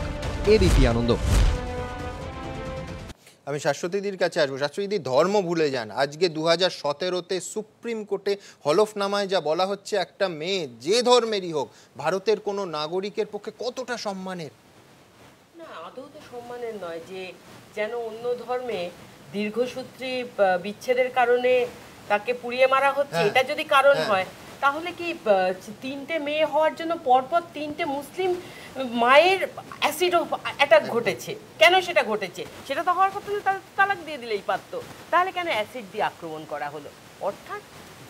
এবিপি আনন্দ। আমি শাশ্বতীদির কাছে আসব। শাশ্বতীদি ধর্ম ভুলে যান। আজকে দু হাজার সতেরোতে সুপ্রিম কোর্টে হলফনামায় যা বলা হচ্ছে একটা মেয়ে যে ধর্মেরই হোক ভারতের কোনো নাগরিকের পক্ষে কতটা সম্মানের? না আদৌ তো সম্মানের নয় যে যেন অন্য ধর্মে দীর্ঘসূত্রী বিচ্ছেদের কারণে তাকে পুড়িয়ে মারা হচ্ছে হ্যাঁ, এটা যদি কারণ হ্যাঁ। হয় তাহলে কি তিনটে মেয়ে হওয়ার জন্য পরপর তিনটে মুসলিম মায়ের অ্যাসিড অ্যাটাক ঘটেছে? কেন সেটা ঘটেছে? সেটা তো হওয়ার কথা তালাক দিয়ে দিলেই পারতো। তাহলে কেন অ্যাসিড দিয়ে আক্রমণ করা হলো? অর্থাৎ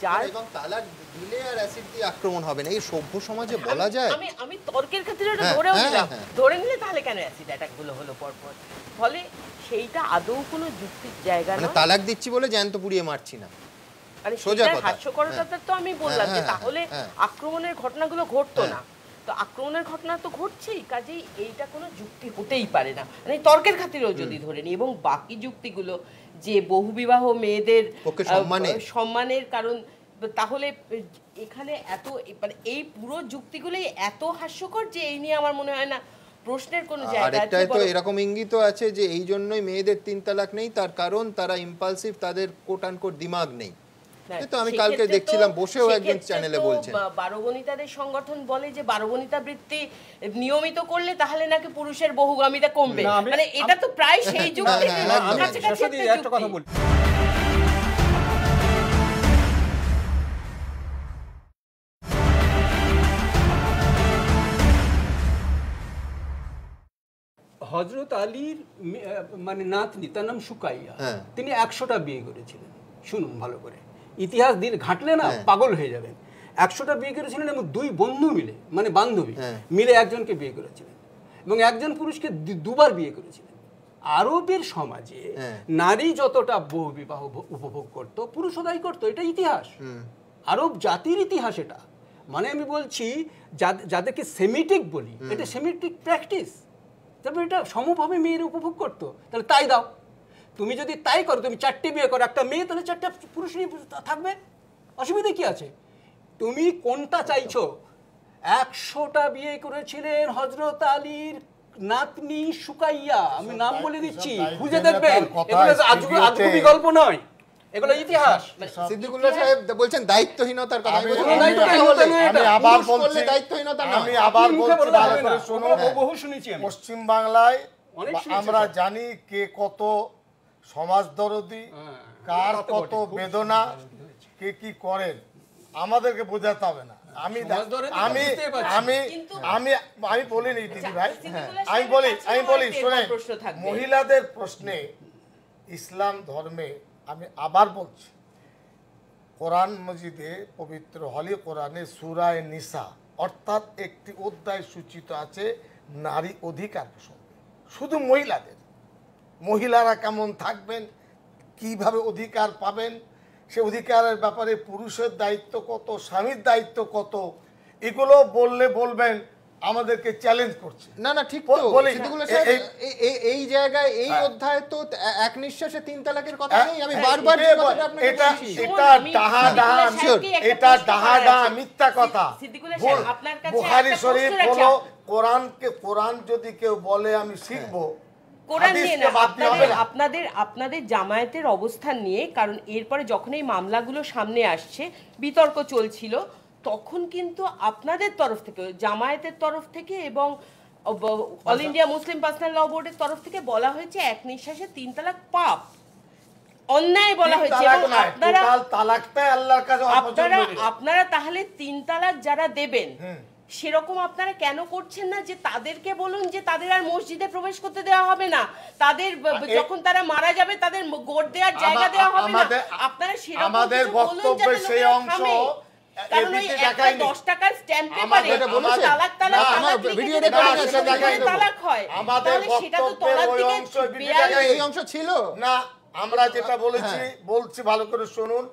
যার এবং তালাক দিলে আর অ্যাসিড দিয়ে আক্রমণ হবে না। এই সভ্য সমাজে বলা যায় আমি আমি তর্কের ক্ষেত্রে হ্যাঁ, ধরেও নিলাম। ধরে নিলে তাহলে কেন অ্যাসিড অ্যাটাকগুলো হলো পরপর? ফলে সেইটা আদৌ কোনো যুক্তির জায়গা মানে না তালাক দিচ্ছি বলে জ্যান্ত পুড়িয়ে মারছি না মানে সোজা। হাস্যকরতাটা তো আমি বললাম হ্যাঁ, যে হ্যাঁ, তাহলে হ্যাঁ। আক্রমণের ঘটনাগুলো ঘটতো হ্যাঁ। না তো আক্রমণের ঘটনা তো ঘটছেই কাজেই এইটা কোনো যুক্তি হতেই পারে না মানে তর্কের খাতিরেও যদি ধরে নিই এবং বাকি যুক্তিগুলো যে বহুবিবাহ মেয়েদের সম্মানের। সম্মানের কারণ তাহলে এখানে এত মানে এই পুরো যুক্তিগুলোই এত হাস্যকর যে এই নিয়ে আমার মনে হয় না প্রশ্নের কোনো জায়গা তো এরকম ইঙ্গিত আছে যে এই জন্যই মেয়েদের তিন তালাক নেই তার কারণ তারা ইম্পালসিভ তাদের কোট কোট দিমাগ নেই। তো আমি কালকে দেখছিলাম বসেও একজন চ্যানেলে তো বলছেন। বারবণিতাদের সংগঠন বলে যে বারবণিতা বৃত্তি নিয়মিত করলে তাহলে নাকি পুরুষের বহুগামিতা কমবে। মানে এটা তো প্রায় সেই হ্যাঁ, আমি একটা কথা। বলি। হজরত আলীর মানে নাতনি তার নাম সুকাইয়া। হ্যাঁ। তিনি একশোটা বিয়ে করেছিলেন। শুনুন ভালো করে। ইতিহাস দিন ঘাটলে না হ্যাঁ। পাগল হয়ে যাবেন। একশোটা বিয়ে করেছিলেন এবং দুই বন্ধু মিলে মানে বান্ধবী হ্যাঁ। মিলে একজনকে বিয়ে করেছিলেন এবং একজন পুরুষকে দুবার বিয়ে করেছিলেন। আরবের সমাজে। নারী যতটা বহু বিবাহ উপভোগ করত পুরুষও তাই করতো এটা ইতিহাস। আরব জাতির ইতিহাস এটা। মানে আমি বলছি যাদ- যাদেরকে সেমিটিক বলি এটা সেমিটিক প্র্যাকটিস। তারপর এটা সমভাবে মেয়েরা উপভোগ করতো। তাহলে তাই দাও। তুমি যদি তাই করো তুমি চারটে বিয়ে করো একটা মেয়ে তাহলে চারটে পুরুষ নিয়ে থাকবে? অসুবিধা কি আছে? তুমি কোনটা চাইছো? একশোটা বিয়ে করেছিলেন হজরত আলীর নাতনি সুকাইয়া। আমি নাম বলে দিচ্ছি খুঁজে দেখবেন আজগুবি গল্প নয়। এগুলো ইতিহাস। সিদ্দিকুল্লাহ সাহেব বলছেন দায়িত্বহীনতার কথা আমি। আবার বলছি- দায়িত্বহীনতা নয়। আমি আবার বলছি ভালো করে না। বহু শুনেছি আমি। পশ্চিম বাংলায় আমরা জানি কে কত সমাজ দরদি হ্যাঁ, কার কত বেদনা কে কি করেন? আমাদেরকে বোঝাতে হবে না। আমি আমি আমি আমি আমি বলিনি দিদি ভাই। আমি বলি আমি বলি শোনেন। মহিলাদের প্রশ্নে ইসলাম ধর্মে আমি আবার বলছি, কোরআন মজিদে পবিত্র হলি কোরআনে সুরায় নিসা অর্থাৎ একটি অধ্যায় সূচিত আছে, নারী অধিকার প্রসঙ্গে শুধু মহিলাদের, মহিলারা কেমন থাকবেন, কীভাবে অধিকার পাবেন, সে অধিকারের ব্যাপারে পুরুষের দায়িত্ব কত, স্বামীর দায়িত্ব কত, এগুলো বললে বলবেন আমাদেরকে চ্যালেঞ্জ করছে। না না ঠিক তো। বল- সিদ্দিকুল্লাহ সাহেব এই- এই- এই- এই জায়গায় এই অধ্যায় তো এক নিঃশ্বাসে তিন তালাকের কথা নেই। আমি হ্যাঁ, বারবার যে কথাটা আপনাকে এটা এটা আমি ডাহা এটা ডাহা ডাহা মিথ্যা কথা। সিদ্দিকুল্লাহ সাহেব, আপনার কাছে বুখারী শরীফ রাখছি। হলো কোরআনকে কোরআন যদি কেউ বলে আমি শিখব। কোরআন নিয়ে না আপনাদের আপনাদের জামায়াতের অবস্থান নিয়ে কারণ এরপরে যখন এই মামলাগুলো সামনে আসছে বিতর্ক চলছিল তখন কিন্তু আপনাদের তরফ থেকে জামায়াতের তরফ থেকে এবং all India Muslim personal law বোর্ডের তরফ থেকে বলা হয়েছে এক নিঃশ্বাসে তিন তালাক পাপ। অন্যায় বলা হয়েছে আপনারা আপনারা আপনারা তাহলে তিন তালাক যারা দেবেন সেরকম আপনারা কেন করছেন না যে তাদেরকে বলুন যে তাদের আর মসজিদে প্রবেশ করতে দেওয়া হবে না? তাদের যখন তারা মারা যাবে তাদের গোট দেওয়ার জায়গা দেওয়া হবে না। আপনারা সেরকম আমাদের বক্তব্যের সেই অংশ। কারণ ওই এদিকে একটা দেখায়নি। দশ টাকার স্ট্যাম্প পেপারে আমাদের এটা বলেছে? তালাক তালাক তালাক ভিডিও তালাক হয়, দেখাই দেবো। তালাক হয় আমাদের তাহলে সেটা তো তলার দিকে অংশ ভিডিও বেয়াল- দেখাই এই অংশ ছিল না আমরা যেটা বলেছি বলছি ভালো করে শুনুন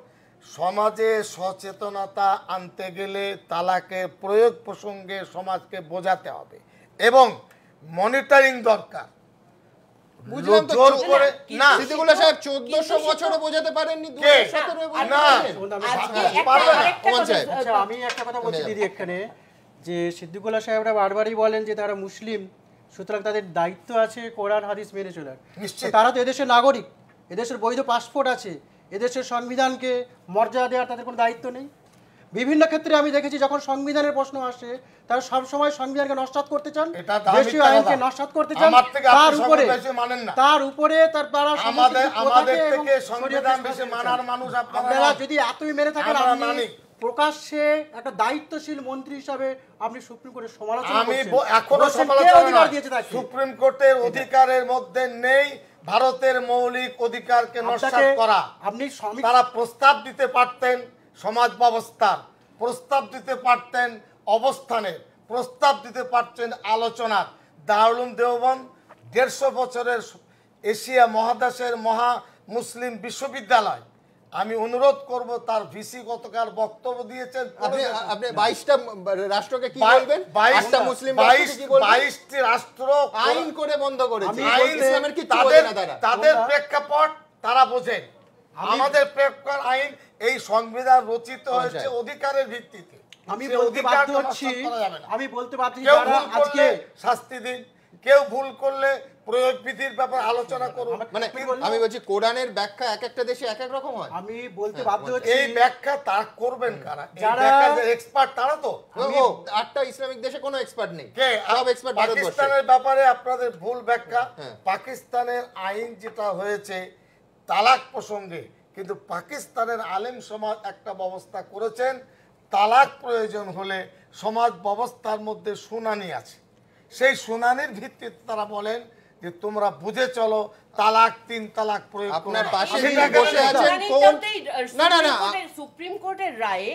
সমাজে সচেতনতা আনতে গেলে তালাকের প্রয়োগ প্রসঙ্গে সমাজকে বোঝাতে হবে এবং মনিটরিং দরকার বুঝলাম তো করে না সিদ্দিকুল্লাহ সাহেব চোদ্দশো কিন্তু বছরে বোঝাতে পারেননি না। কথা, সাহেব। আচ্ছা আমি একটা কথা বলছি দিদি এখানে যে সিদ্দিকুল্লাহ সাহেবরা বারবারই বলেন যে তারা মুসলিম সুতরাং তাদের দায়িত্ব আছে কোরআন হাদিস মেনে চলার। তারা তো এদেশের নাগরিক এদেশের বৈধ পাসপোর্ট আছে এদেশের সংবিধানকে মর্যাদা দেওয়ার তাদের কোনো দায়িত্ব নেই। বিভিন্ন ক্ষেত্রে আমি দেখেছি যখন সংবিধানের প্রশ্ন আসে তারা সবসময় সংবিধানকে নস্বাত করতে চান দেশীয় আইনকে। নস্বাত করতে চান তার উপরে। তার উপরে তার তারা আমাদের আমাদের থেকে সংবিধান বেশি মানার মানুষ আপনারা যদি এতই মেনে থাকেন আপনি প্রকাশ্যে একটা দায়িত্বশীল মন্ত্রী হিসাবে আপনি সুপ্রিম কোর্টের সমালোচনা আমি এখনও সমালোচনা। দিয়েছে সুপ্রিম কোর্টের অধিকারের মধ্যে নেই। ভারতের মৌলিক অধিকারকে আপনাকে- করা। আপনি তারা প্রস্তাব দিতে পারতেন। সমাজ ব্যবস্থার প্রস্তাব দিতে পারতেন অবস্থানের প্রস্তাব দিতে পারতেন আলোচনার। দারুল দেওবন দেড়শো বছরের এশিয়া মহাদেশের মহা মুসলিম বিশ্ববিদ্যালয়। আমি অনুরোধ করব তার ভিসি গতকাল বক্তব্য দিয়েছেন। আপনি আপনি বাইশটা রাষ্ট্রকে কি বলবেন? বাইশ- একটা মুসলিম রাষ্ট্রকে কি বলবেন? রাষ্ট্র আইন করে বন্ধ করেছে। ইসলামের কিছু তাদের প্রেক্ষাপট তারা বোঝেন। আমাদের প্রেক্ষাপট আইন এই সংবিধান রচিত হয়েছে অধিকারের ভিত্তিতে। আমি বলতে বাধ্য হচ্ছি। আমি বলতে বাধ্য কেউ যারা ভুল আজকে করলে শাস্তি দিন কেউ ভুল করলে প্রয়োগ বিধির ব্যাপারে আলোচনা করুন। মানে আমি বলছি কোরআনের ব্যাখ্যা এক একটা দেশে এক এক রকম হয়। আমি বলতে বাধ্য হচ্ছি এই ব্যাখ্যা তার করবেন কারা? যারা- এক্সপার্ট তারা তো? আটটা ইসলামিক দেশে কোনো এক্সপার্ট নেই। কে? সব এক্সপার্ট পাকিস্তানের ব্যাপারে আপনাদের ভুল ব্যাখ্যা। হ্যাঁ। পাকিস্তানের আইন যেটা হয়েছে তালাক প্রসঙ্গে। কিন্তু পাকিস্তানের আলেম সমাজ একটা ব্যবস্থা করেছেন। তালাক প্রয়োজন হলে সমাজ ব্যবস্থার মধ্যে শুনানি আছে। সেই শুনানির ভিত্তিতে তারা বলেন যে তোমরা বুঝে চলো তালাক তিন তালাক প্রয়োগ আপনার না। পাশে সেটা যিনি কেন বসে আছেন কোন না না না সুপ্রিম কোর্টের রায়ে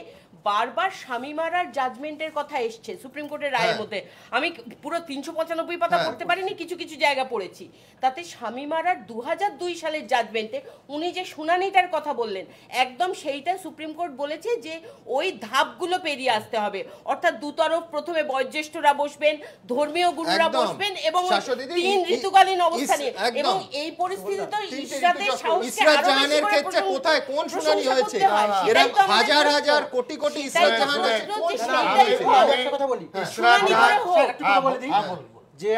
বারবার স্বামী মারার জাজমেন্টের কথা এসছে সুপ্রিম কোর্টের রায়ের হ্যাঁ। মধ্যে আমি পুরো তিনশো পঁচানব্বই পাতা হ্যাঁ। পড়তে পারিনি কিছু কিছু জায়গা পড়েছি তাতে স্বামী মারার দু দুই সালের জাজমেন্টে উনি যে শুনানিটার কথা বললেন একদম সেইটা সুপ্রিম কোর্ট বলেছে যে ওই ধাপগুলো পেরিয়ে আসতে হবে অর্থাৎ দুতরফ প্রথমে বয়োজ্যেষ্ঠরা বসবেন ধর্মীয় গুরুরা বসবেন এবং তিন ঋতুকালীন অবস্থানে এবং এই পরিস্থিতিতে তিনটে ইসরাতের। সাহসকে আরও বেশি করে কোথায় কোন শুনানি হয়েছে হয়। তো হাজার হাজার কোটি কোটি ইসরাত যে কথা বলি।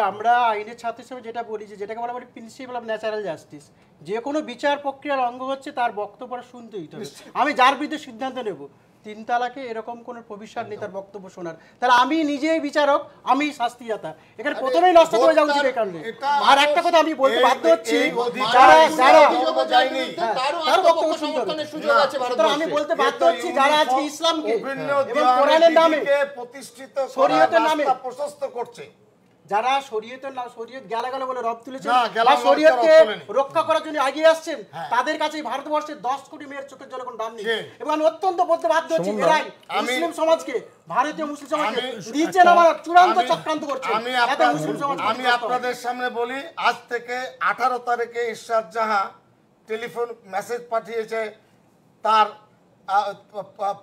আমরা আইনের ছাত্র হিসেবে যেটা বলি যে যেটাকে বলা বলি প্রিন্সিপাল অফ ন্যাচারাল জাস্টিস যে কোনো বিচার প্রক্রিয়ার অঙ্গ হচ্ছে তার বক্তব্য শুনতেই হবে। আমি যার বিরুদ্ধে সিদ্ধান্ত নেব তিন তালাকে এরকম কোনো প্রভিশন নেই তার বক্তব্য শোনার। তাহলে আমি নিজেই বিচারক আমি শাস্তিদাতা। এখানে প্রথমেই নষ্ট করে যাওয়া উচিত এই কারণে। আর একটা কথা আমি বলতে বাধ্য হচ্ছি যারা যারা যায়নি। তার বক্তব্য শুনতে হবে। সমর্থনের সুযোগ আছে সুতরাং আমি বলতে বাধ্য হচ্ছি যারা আজকে ইসলামকে এবং কোরআনের নামে প্রতিষ্ঠিত শরীয়তের নামে প্রশস্ত করছে। যারা শরীয়তের না শরীয়ত গেলা গেল বলে রব তুলেছেন গেলা শরীয়তকে রক্ষা করার জন্য এগিয়ে আসছেন হ্যাঁ। তাদের কাছে ভারতবর্ষের দশ কোটি মেয়ের চোখের জন্য কোনো দাম নেই। এবং আমি অত্যন্ত বলতে বাধ্য হচ্ছি এরাই মুসলিম সমাজকে ভারতীয় মুসলিম সমাজকে নিচে নামার চূড়ান্ত চক্রান্ত করছে মুসলিম সমাজ আমি আপনাদের সামনে বলি আজ থেকে আঠারো তারিখে ইরশাদ জাহা টেলিফোন মেসেজ পাঠিয়েছে তার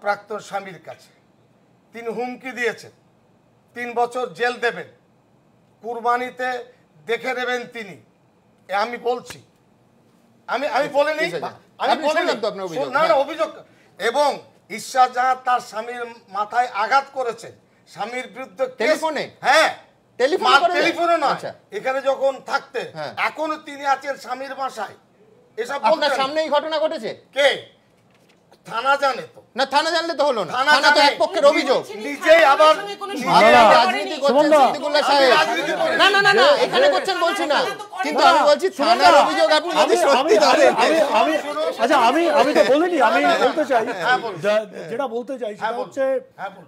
প্রাক্তন স্বামীর কাছে। তিনি হুমকি দিয়েছেন। তিন বছর জেল দেবেন। কুরবানিতে দেখে নেবেন তিনি। আমি বলছি। আমি আমি বলিনি। আমি বলিনি। না না হ্যাঁ। অভিযোগ। এবং ঈশ্বর জাহাঁ তার স্বামীর মাথায় আঘাত করেছেন স্বামীর বিরুদ্ধে টেলিফোনে? হ্যাঁ। টেলিফোনে নয়। আচ্ছা। এখানে যখন থাকতেন হ্যাঁ। এখনও তিনি আছেন স্বামীর বাসায়। এসব আপনার বলতেন সামনে এই ঘটনা ঘটেছে? কে? থানা জানে তো না থানা জানলে তো হলো না থানা থানা তো জানে। এক পক্ষের অভিযোগ নিজেই আবার আপনি রাজনীতি করছেন সিদ্দিকুল্লাহ সাহেব না না না না এখানে করছেন বলছি না কিন্তু আমি বলছি থানার অভিযোগ আপনি যদি সত্যি ধরেন আমি আমি আচ্ছা আমি আমি তো বলিনি আমি বলতে চাই যা- যেটা বলতে চাই সেটা হচ্ছে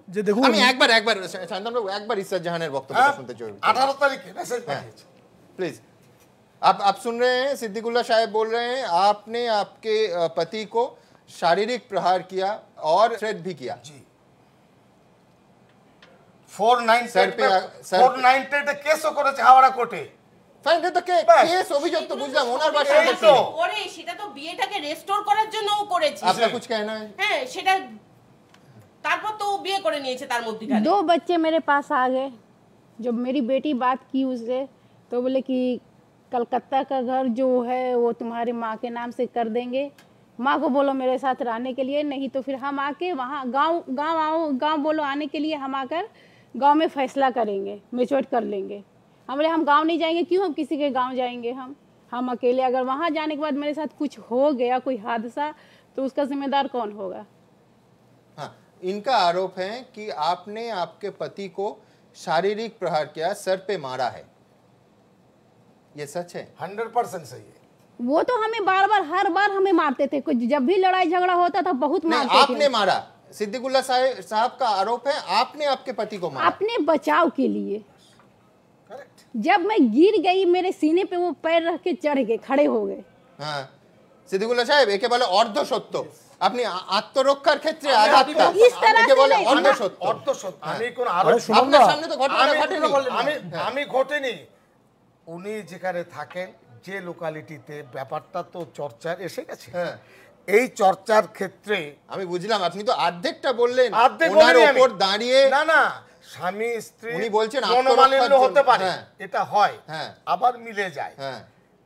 যে দেখুন আমি একবার একবার শান্তনবাবু একবার ইসরাত জাহানের বক্তব্য হ্যাঁ, শুনতে চাই আঠারো তারিখে মেসেজ পাঠিয়েছে प्लीज आप आप सुन रहे हैं सिद्दीकुल्ला साहब बोल रहे हैं आपने आपके अ, पति को शारीरिक प्रहार किया और थ्रेट भी किया four nine sir pay a- sir four pay- nine টেটে কেসও করেছে হাওড়া কোর্টে ফাইন তো কে ব্যাস। কেস অভিযোগ তো বুঝলাম ওনার এই ভাষাটা তো। শুনে করে সেটা তো বিয়েটাকে রেস্টোর করার জন্য ও করেছে आपका कुछ कहना है হ্যাঁ সেটা তারপর তো ও বিয়ে করে নিয়েছে তার মধ্যখানে दो बच्चे मेरे पास आ गए जब मेरी बेटी बात की उससे तो बोले कि कलकत्ता का घर जो है वो तुम्हारे माँ के नाम से कर देंगे माँ को बोलो मेरे साथ रहने के लिए नहीं तो फिर हम आके वहाँ गाँव गाँव आओ गाँव बोलो आने के लिए हम आकर गाँव में फैसला करेंगे मेचोट कर लेंगे। हम बोले हम गाँव नहीं जाएँगे क्यों हम किसी के गाँव जाएँगे हम? हम अकेले अगर वहाँ जाने के बाद मेरे साथ कुछ हो गया कोई हादसा तो उसका जिम्मेदार कौन होगा? हाँ इनका आरोप है कि आपने आपके पति को शारीरिक प्रहार किया सर पे मारा है। ये सच है? हंड्रेड परसेंट सही है। वो तो हमें बार बार हर बार हमें मारते थे कुछ जब भी लड़ाई झगड़ा होता था बहुत नहीं मारते आपने थे मारा सिद्दीकुल्ला साहब साहब का आरोप है आपने आपके पति को मारा अपने बचाव के लिए करेक्ट जब मैं गिर गई मेरे सीने पे वो पैर रख के चढ़ गए खड़े हो गए হ্যাঁ সিদ্দিকুল্লাহ সাহেব একে বলে অর্ধ সত্য আপনি আ- আত্মরক্ষার ক্ষেত্রে আঘাতটা इस तरह একে से বলে नहीं, অর্ধ हम- সত্য অর্ধ সত্য আমি কোন আরে আরো শুনুন আপনার না সামনে তো ঘটনাটা আমি ঘটেনি আমি আমি ঘটেনি উনি যেখানে থাকেন যে লোকালিটিতে ব্যাপারটা তো চর্চার এসে গেছে। হ্যাঁ। এই চর্চার ক্ষেত্রে আমি বুঝলাম আপনি তো অর্ধেকটা বললেন। ওনার উপর দাঁড়িয়ে না না স্বামী স্ত্রী উনি বলছেন মনোমালিন্য হতে পারে। হ্যাঁ। এটা হয়। হ্যাঁ। আবার মিলে যায়। হ্যাঁ।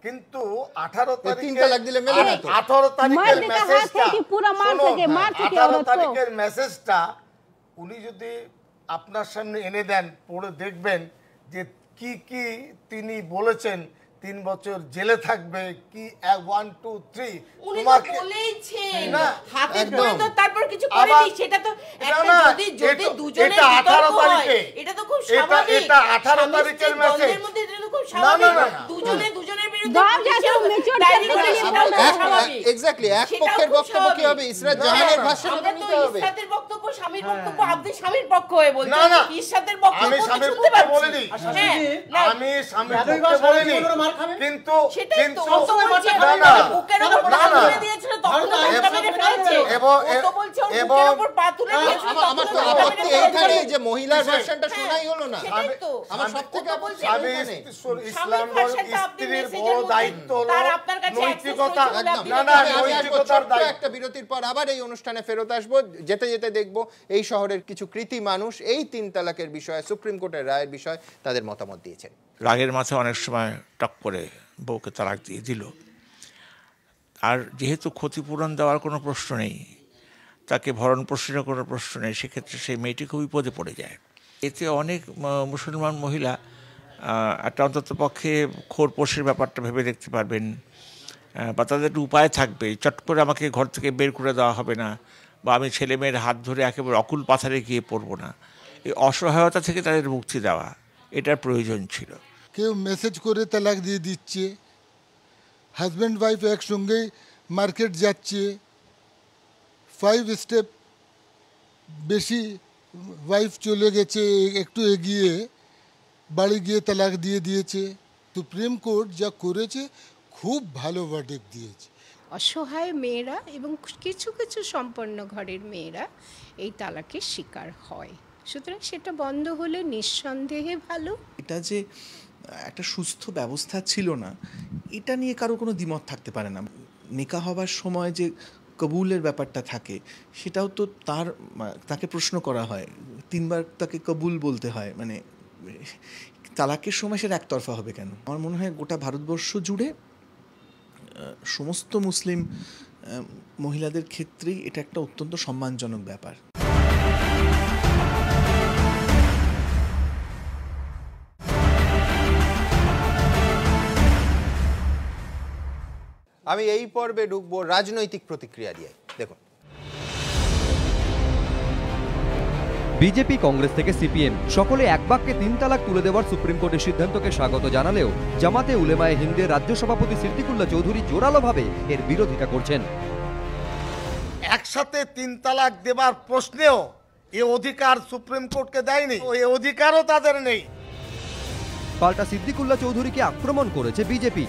কিন্তু 18 তারিখে তিন দিলে মেলে না তো? 18 তারিখের মেসেজটা পুরো মার থেকে মার থেকে 18 তারিখের মেসেজটা উনি যদি আপনার সামনে এনে দেন পড়ে দেখবেন যে কি কি তিনি বলেছেন তিন বছর জেলে থাকবে কি ওয়ান টু থ্রি তোমাকে না হাতে তো তারপর কিছু করেনি সেটা তো একটা যদি যদি দুজনে এটা 18 তারিখে। এটা তো খুব স্বাভাবিক। এটা 18 তারিখের মেসেজ না স্বামীর পক্ষ আমি স্বামীর পক্ষে বলিনি। মার খাবে? কিন্তু কিন্তু আমার যে মহিলার ভার্সনটা শোনাই হলো না। আমার। ইসলাম স্ত্রীর বড় দায়িত্ব হলো নৈতিকতা। না না নৈতিকতার দায়িত্ব একটা বিরতির পর আবার এই অনুষ্ঠানে ফেরত আসব। যেতে যেতে দেখব এই শহরের কিছু কৃতি মানুষ এই তিন তালাকের বিষয়ে সুপ্রিম কোর্টের রায়ের বিষয়ে তাদের মতামত দিয়েছেন। রাগের মাথায় অনেক সময় টক করে বউকে তালাক দিয়ে দিল। আর যেহেতু ক্ষতিপূরণ দেওয়ার কোনো প্রশ্ন নেই, তাকে ভরণ পোষণের কোনো প্রশ্ন নেই, সেক্ষেত্রে সেই মেয়েটি খুব বিপদে পড়ে যায়। এতে অনেক মুসলমান মহিলা একটা অন্তত পক্ষে খোর পোষের ব্যাপারটা ভেবে দেখতে পারবেন বা তাদের উপায় থাকবে, চট করে আমাকে ঘর থেকে বের করে দেওয়া হবে না, বা আমি ছেলে মেয়ের হাত ধরে একেবারে অকুল পাথারে গিয়ে পড়ব না। এই অসহায়তা থেকে তাদের মুক্তি দেওয়া, এটার প্রয়োজন ছিল। কেউ মেসেজ করে তালাক দিয়ে দিচ্ছে। হাজব্যান্ড ওয়াইফ একসঙ্গেই মার্কেট যাচ্ছে। ফাইভ স্টেপ বেশি ওয়াইফ চলে গেছে একটু এগিয়ে বাড়ি গিয়ে তালাক দিয়ে দিয়েছে। সুপ্রিম কোর্ট যা করেছে খুব ভালো ভার্ডিক দিয়েছে। অসহায় মেয়েরা এবং কিছু কিছু সম্পন্ন ঘরের মেয়েরা এই তালাকের শিকার হয়। সুতরাং সেটা বন্ধ হলে নিঃসন্দেহে ভালো। এটা যে একটা সুস্থ ব্যবস্থা ছিল না, এটা নিয়ে কারও কোনো দ্বিমত থাকতে পারে না। নিকা হবার সময় যে কবুলের ব্যাপারটা থাকে, সেটাও তো তার তাকে প্রশ্ন করা হয়। তিনবার তাকে কবুল বলতে হয় মানে তালাকের সময় সেটা একতরফা হবে কেন? আমার মনে হয় গোটা ভারতবর্ষ জুড়ে সমস্ত মুসলিম মহিলাদের ক্ষেত্রেই এটা একটা অত্যন্ত সম্মানজনক ব্যাপার। আমি এই পর্বে ঢুকব রাজনৈতিক প্রতিক্রিয়া দিয়ে। দেখুন। বিজেপি কংগ্রেস থেকে সিপিএম। সকলে এক বাক্যে তিন তালাক তুলে দেওয়ার সুপ্রিম কোর্টের সিদ্ধান্তকে স্বাগত জানালেও জামাতে উলেমায়ে হিন্দের রাজ্য সভাপতি সিদ্দিকুল্লাহ চৌধুরী জোরালোভাবে এর বিরোধিতা করছেন। একসাথে তিন তালাক দেবার প্রশ্নেও এ অধিকার সুপ্রিম কোর্টকে দেয়নি। ও এ অধিকারও তাদের নেই। পাল্টা সিদ্দিকুল্লা চৌধুরীকে আক্রমণ করেছে বিজেপি।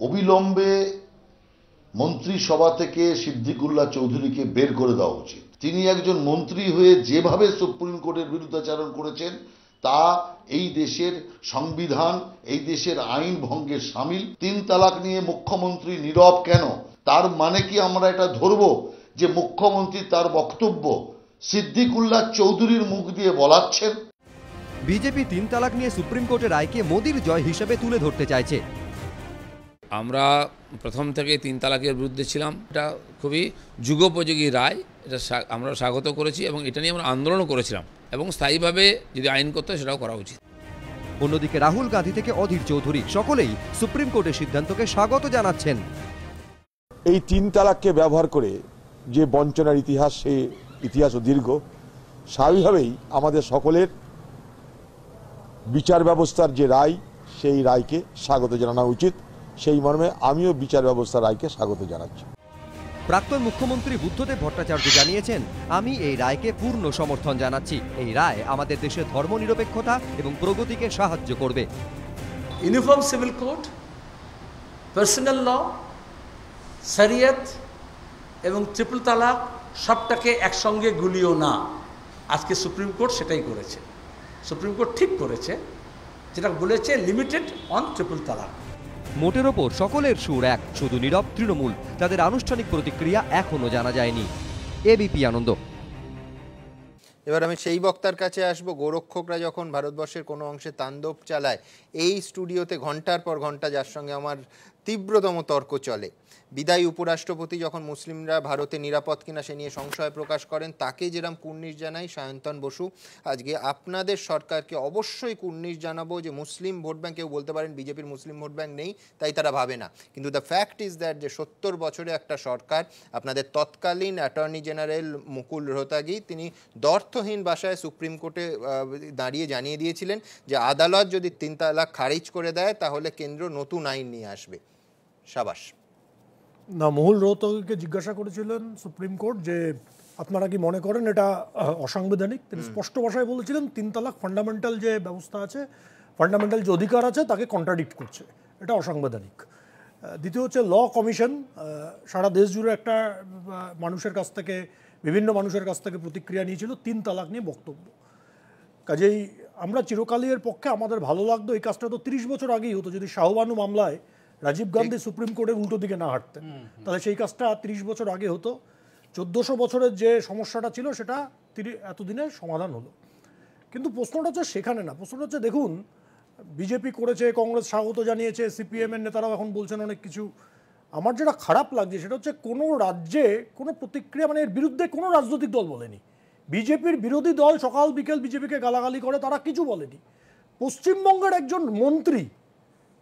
অবিলম্বে মন্ত্রিসভা থেকে সিদ্দিকুল্লাহ চৌধুরীকে বের করে দেওয়া উচিত। তিনি একজন মন্ত্রী হয়ে যেভাবে সুপ্রিম কোর্টের বিরুদ্ধাচারণ করেছেন, তা এই দেশের সংবিধান, এই দেশের আইন ভঙ্গের সামিল। তিন তালাক নিয়ে মুখ্যমন্ত্রী নীরব কেন? তার মানে কি আমরা এটা ধরব যে মুখ্যমন্ত্রী তার বক্তব্য সিদ্দিকুল্লাহ চৌধুরীর মুখ দিয়ে বলাচ্ছেন? বিজেপি তিন তালাক নিয়ে সুপ্রিম কোর্টের রায়কে মোদির জয় হিসেবে তুলে ধরতে চাইছে। আমরা প্রথম থেকে তিন তালাকের বিরুদ্ধে ছিলাম। এটা খুবই যুগোপযোগী রায়। এটা স্বা- আমরা স্বাগত করেছি এবং এটা নিয়ে আমরা আন্দোলনও করেছিলাম এবং স্থায়ীভাবে যদি আইন করতে হয় সেটাও করা উচিত। অন্যদিকে রাহুল গান্ধী থেকে অধীর চৌধুরী সকলেই সুপ্রিম কোর্টের সিদ্ধান্তকে স্বাগত জানাচ্ছেন। এই তিন তালাককে ব্যবহার করে যে বঞ্চনার ইতিহাস সে ইতিহাসও দীর্ঘ স্বাভাবিকভাবেই আমাদের সকলের বিচার ব্যবস্থার যে রায় সেই রায়কে স্বাগত জানানো উচিত। সেই মর্মে আমিও বিচার ব্যবস্থা রায়কে স্বাগত জানাচ্ছি। প্রাক্তন মুখ্যমন্ত্রী বুদ্ধদেব ভট্টাচার্য জানিয়েছেন আমি এই রায়কে পূর্ণ সমর্থন জানাচ্ছি। এই রায় আমাদের দেশের ধর্মনিরপেক্ষতা এবং প্রগতিকে সাহায্য করবে। Uniform civil code personal law শরিয়ত এবং ট্রিপল তালাক সবটাকে একসঙ্গে গুলিও না। আজকে সুপ্রিম কোর্ট সেটাই করেছে। সুপ্রিম কোর্ট ঠিক করেছে যেটা বলেছে লিমিটেড অন ট্রিপল তালাক। মোটের ওপর সকলের সুর এক, শুধু নীরব তৃণমূল। তাদের আনুষ্ঠানিক প্রতিক্রিয়া এখনও জানা যায়নি। এবিপি আনন্দ। এবার আমি সেই বক্তার কাছে আসব। গোরক্ষকরা যখন ভারতবর্ষের কোনো অংশে তাণ্ডব চালায়, এই স্টুডিওতে ঘণ্টার পর ঘণ্টা যার সঙ্গে আমার তীব্রতম তর্ক চলে। বিদায়ী উপরাষ্ট্রপতি যখন মুসলিমরা ভারতে নিরাপদ কিনা সে নিয়ে সংশয় প্রকাশ করেন, তাকে যেরকম কুর্নিশ জানাই সায়ন্তন বসু, আজকে আপনাদের সরকারকে অবশ্যই কুর্নিশ জানাব যে মুসলিম ভোট ব্যাংক, কেউ বলতে পারেন বিজেপির মুসলিম ভোট ব্যাংক নেই, তাই তারা ভাবে না। কিন্তু দ্য ফ্যাক্ট ইজ দ্যাট যে সত্তর বছরে একটা সরকার, আপনাদের তৎকালীন অ্যাটর্নি জেনারেল মুকুল রোহতাগি, তিনি দর্থহীন ভাষায় সুপ্রিম কোর্টে দাঁড়িয়ে জানিয়ে দিয়েছিলেন যে আদালত যদি তিন তালাক খারিজ করে দেয়, তাহলে কেন্দ্র নতুন আইন নিয়ে আসবে। সাবাস। না মহুল রোহতগিকে জিজ্ঞাসা করেছিলেন সুপ্রিম কোর্ট যে আপনারা কি মনে করেন এটা অসাংবিধানিক? তিনি স্পষ্ট ভাষায় বলেছিলেন তিন তালাক ফান্ডামেন্টাল যে ব্যবস্থা আছে ফান্ডামেন্টাল যে অধিকার আছে তাকে কন্ট্রাডিক্ট করছে। এটা অসাংবিধানিক। দ্বিতীয় হচ্ছে ল কমিশন সারা দেশ জুড়ে একটা মানুষের কাছ থেকে বিভিন্ন মানুষের কাছ থেকে প্রতিক্রিয়া নিয়েছিল তিন তালাক নিয়ে বক্তব্য। কাজেই আমরা চিরকালই এর পক্ষে আমাদের ভালো লাগতো এই কাজটা তো তিরিশ বছর আগেই হতো যদি শাহবানু মামলায় রাজীব গান্ধী সুপ্রিম কোর্টের উল্টো দিকে না হাঁটতেন। তাহলে সেই কাজটা তিরিশ বছর আগে হতো। চোদ্দোশো বছরের যে সমস্যাটা ছিল সেটা এতদিনে সমাধান হলো। কিন্তু প্রশ্নটা হচ্ছে সেখানে না। প্রশ্নটা হচ্ছে দেখুন বিজেপি করেছে কংগ্রেস স্বাগত জানিয়েছে সিপিএমের নেতারাও এখন বলছেন অনেক কিছু। আমার যেটা খারাপ লাগছে সেটা হচ্ছে কোনো রাজ্যে কোনো প্রতিক্রিয়া মানে এর বিরুদ্ধে কোনো রাজনৈতিক দল বলেনি। বিজেপির বিরোধী দল সকাল বিকেল বিজেপিকে গালাগালি করে তারা কিছু বলেনি। পশ্চিমবঙ্গের একজন মন্ত্রী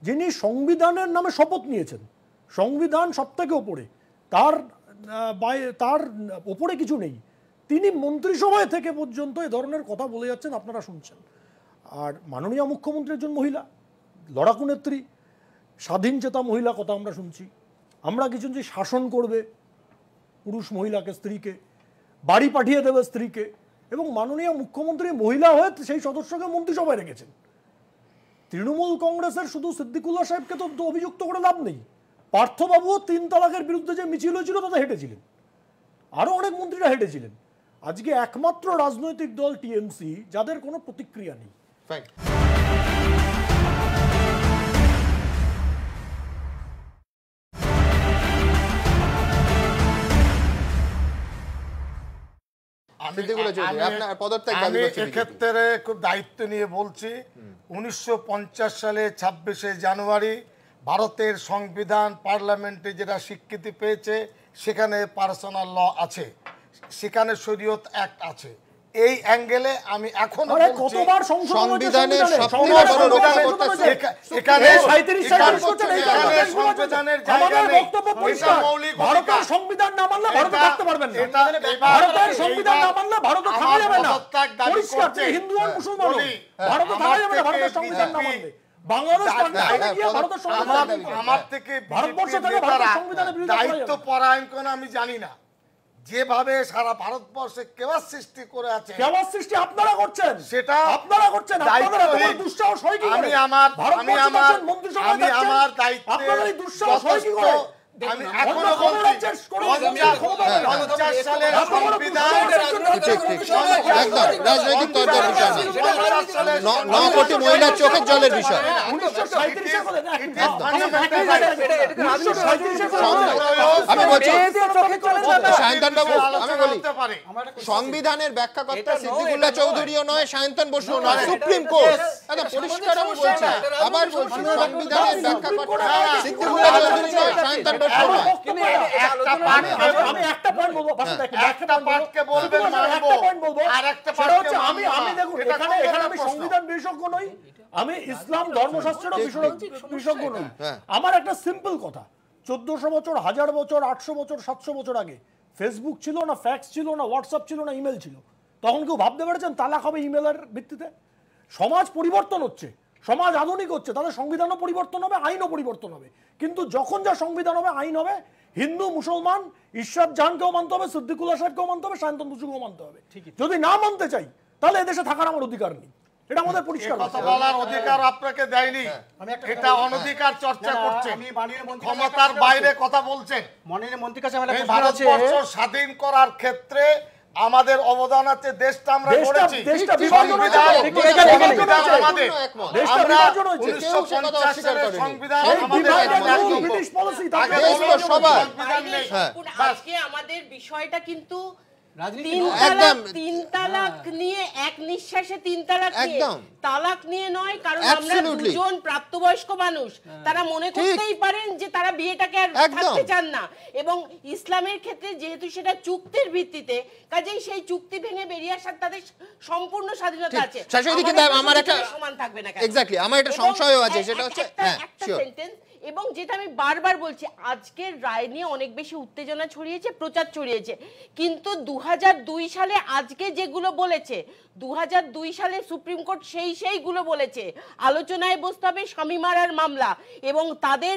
যিনি সংবিধানের নামে শপথ নিয়েছেন, সংবিধান সব থেকে ওপরে, তার তার ওপরে কিছু নেই, তিনি মন্ত্রিসভায় থেকে পর্যন্ত এ ধরনের কথা বলে যাচ্ছেন, আপনারা শুনছেন। আর মাননীয় মুখ্যমন্ত্রী একজন মহিলা, লড়াকু নেত্রী, স্বাধীন চেতা মহিলা কথা আমরা শুনছি। আমরা কিছু যে শাসন করবে, পুরুষ মহিলাকে, স্ত্রীকে, বাড়ি পাঠিয়ে দেবে স্ত্রীকে, এবং মাননীয় মুখ্যমন্ত্রী মহিলা হয়ে সেই সদস্যকে মন্ত্রিসভায় রেখেছেন। তৃণমূল কংগ্রেসের শুধু সিদ্দিকুল্লা সাহেবকে তো অভিযুক্ত করে লাভ নেই। পার্থবাবুও তিন তালাকের বিরুদ্ধে যে মিছিল হয়েছিল তাতে হেঁটেছিলেন। আরও অনেক মন্ত্রীরা হেঁটেছিলেন। আজকে একমাত্র রাজনৈতিক দল টিএমসি, যাদের কোনো প্রতিক্রিয়া নেই। Thank আমি সিদ্দিকুল্লাহ চৌধুরী, আপনার পদত্যাগ দাবি আমি করছে এক্ষেত্রে খুব দায়িত্ব নিয়ে বলছি উনিশশো পঞ্চাশ সালে ছাব্বিশে জানুয়ারি ভারতের সংবিধান পার্লামেন্টে যেটা স্বীকৃতি পেয়েছে সেখানে পার্সোনাল ল আছে। সেখানে শরীয়ত অ্যাক্ট আছে। এই অ্যাঙ্গেলে আমি এখন কতবার সংশোধন সংবিধানে? সবথেকে বড় রক্ষা সংবিধানে করতেছে। এখা- এখানে এই 37 সাল এখানে শেষ করছেন, এই এখানে কথাটাই বলা হচ্ছে। সংবিধানের জায়গা আমাদের নেই। বক্তব্য এটা পরিষ্কার। মৌলিক ভারতের সংবিধান না মানলে ভারতে থাকতে পারবেন না ভারতের সংবিধান না মানলে ভারতে থাকা আমার যাবে না পরিষ্কার হিন্দু হন মুসলমান ভারতে থাকা যাবে না ভারতের সংবিধান না মানলে আমার দায়িত্ব পরায়ণ কোন আমি জানি না যেভাবে সারা ভারতবর্ষে কেবাস সৃষ্টি করে আছে কেবাস সৃষ্টি আপনারা করছেন সেটা আপনারা করছেন আপনাদের দুঃসাহস হয় কি আমি আমার আমি আমার আমি আমার দায়িত্ব আপনারা দুঃসাহস হয় কি করে? আমি এখনও বলছি পঞ্চাশ সালের না। কোটি মহিলার চোখের জলের বিষয়। আমি বলছি সায়ন্তন বাবু আমি বলি সংবিধানের ব্যাখ্যাকর্তা সিদ্দিকুল্লাহ চৌধুরীও নয় সায়ন্তন বসুও নয় সুপ্রিম কোর্ট। পরিষ্কার আমি বলছি আবার বলছি সংবিধানের ব্যাখ্যাকর্তা সিদ্দিকুল্লাহ চৌধুরী নয় সায়ন্তন বাস আমি মানবো আমি না। দেখুন এটা এখানে কোন এখানে আমি প্রশ্ন? সংবিধান বিশেষজ্ঞ নই আমি ইসলাম ধর্মশাস্ত্রেরও বিশেষজ্ঞ বিশেষজ্ঞ নই। হ্যাঁ। আমার একটা সিম্পল কথা। চোদ্দশো বছর হাজার বছর আটশো বছর সাতশো বছর আগে ফেসবুক ছিল না ফ্যাক্স ছিল না হোয়াটসঅ্যাপ ছিল না ইমেল ছিল। তখন কেউ ভাবতে পেরেছেন তালাক হবে ইমেলের ভিত্তিতে? সমাজ পরিবর্তন হচ্ছে। সমাজ আধুনিক হচ্ছে তাদের সংবিধানও পরিবর্তন হবে আইনও পরিবর্তন হবে। কিন্তু যখন যা সংবিধান হবে আইন হবে হিন্দু মুসলমান ঈশ্বর জাহানকেও মানতে হবে সিদ্দিকুল্লাহ সাহেবকেও মানতে হবে সায়ন্তন বসুকেও মানতে হবে। যদি না মানতে চাই তাহলে এদেশে থাকার আমার অধিকার নেই। এটা আমাদের পরিষ্কার কথা কথা। বলার অধিকার আপনাকে দেয়নি। এটা অনধিকার চর্চা না, না, করছে। আমি মাননীয় মন্ত্রীর ক্ষমতার বাইরে কথা বলছেন। মাননীয় মন্ত্রীর কাছে ভারতবর্ষ স্বাধীন করার ক্ষেত্রে আমাদের অবদান আছে দেশটা আমরা করেছি দেশটা বিভাজন হয়েছে, সংবিধান ঠিক, ঠিক, এখানে- এখানে সংবিধান বিভাজন আমাদের দেশটা বিভাজন হয়েছে। কেউ সে কথা 1950 অস্বীকার সালের করেনি। সংবিধান এই আমাদের divide and একমাত্র rule, যোগ্য। British policy, আগে তাকে দেশ তো বলুন, সবার। সংবিধান নেই হ্যাঁ। আজকে আমাদের বিষয়টা কিন্তু তিন তালাক তিন তালাক নিয়ে এক নিঃশ্বাসে তিন তালাক একদম। তালাক নিয়ে নয় কারণ আমরা দুজন প্রাপ্তবয়স্ক মানুষ। তারা মনে করতেই পারেন যে তারা বিয়েটাকে আর থাকতে চান না। এবং ইসলামের ক্ষেত্রে যেহেতু সেটা চুক্তির ভিত্তিতে কাজেই সেই চুক্তি ভেঙে বেরিয়ে আসার তাদের সম্পূর্ণ স্বাধীনতা আছে। শাশুড়ি কিন্তু আমার একটা- সমান থাকবে না কেন? আমার একটা সংশয়ও আছে, সেটা হচ্ছে- হ্যাঁ, একটা sure. এবং যেটা আমি বারবার বলছি আজকের রায় নিয়ে অনেক বেশি উত্তেজনা ছড়িয়েছে প্রচার ছড়িয়েছে। কিন্তু দু হাজার দুই সালে আজকে যেগুলো বলেছে দু হাজার দুই সালে সুপ্রিম কোর্ট সেই সেইগুলো বলেছে। আলোচনায় বসতে হবে স্বামী মারার মামলা এবং তাদের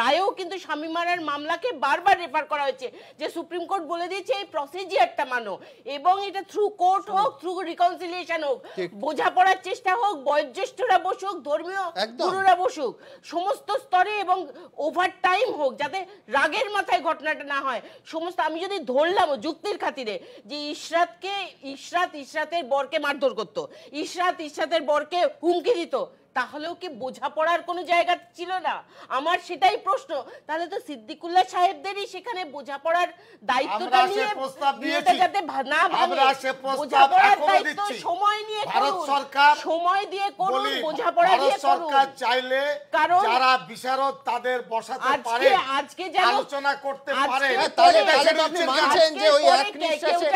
রায়েও কিন্তু স্বামী মারার মামলাকে বারবার রেফার করা হয়েছে যে সুপ্রিম কোর্ট বলে দিয়েছে এই প্রসিজিয়ারটা মানো। এবং এটা থ্রু কোর্ট হোক থ্রু রিকনসিলিয়েশন হোক বোঝাপড়ার চেষ্টা হোক বয়োজ্যেষ্ঠরা বসুক ধর্মীয়। গুরুরা বসুক সমস্ত স্তরে এবং ওভার টাইম হোক, যাতে রাগের মাথায় ঘটনাটা না হয়। সমস্ত আমি যদি ধরলাম যুক্তির খাতিরে যে ইশরাতকে, ইশরাত, ইশরাতের বরকে মারধর করতো, ইশরাত, ইশরাতের বরকে হুমকি দিত তাহলেও কি বোঝাপড়ার কোনো জায়গা ছিল না? আমার সেটাই প্রশ্ন। তাহলে তো সিদ্দিকুল্লাহ সাহেবদেরই সেখানে বোঝাপড়ার দায়িত্বটা নিয়ে প্রস্তাব বিয়েটা দিয়েছি। যাতে না ভাঙে। আমরা সে প্রস্তাব বোঝাপড়ার এখনও দায়িত্ব দিচ্ছি। সময় নিয়ে ভারত সরকার সময় দিয়ে করুন বোঝাপড়া দিয়ে করুন। সরকার চাইলে কারণ- যারা বিশারদ তাদের বসাতে আজকে- পারে আজকে যেন- আলোচনা করতে পারে। হ্যাঁ, তাহলে আপনি মানছেন যে ওই এক নিঃশ্বাসে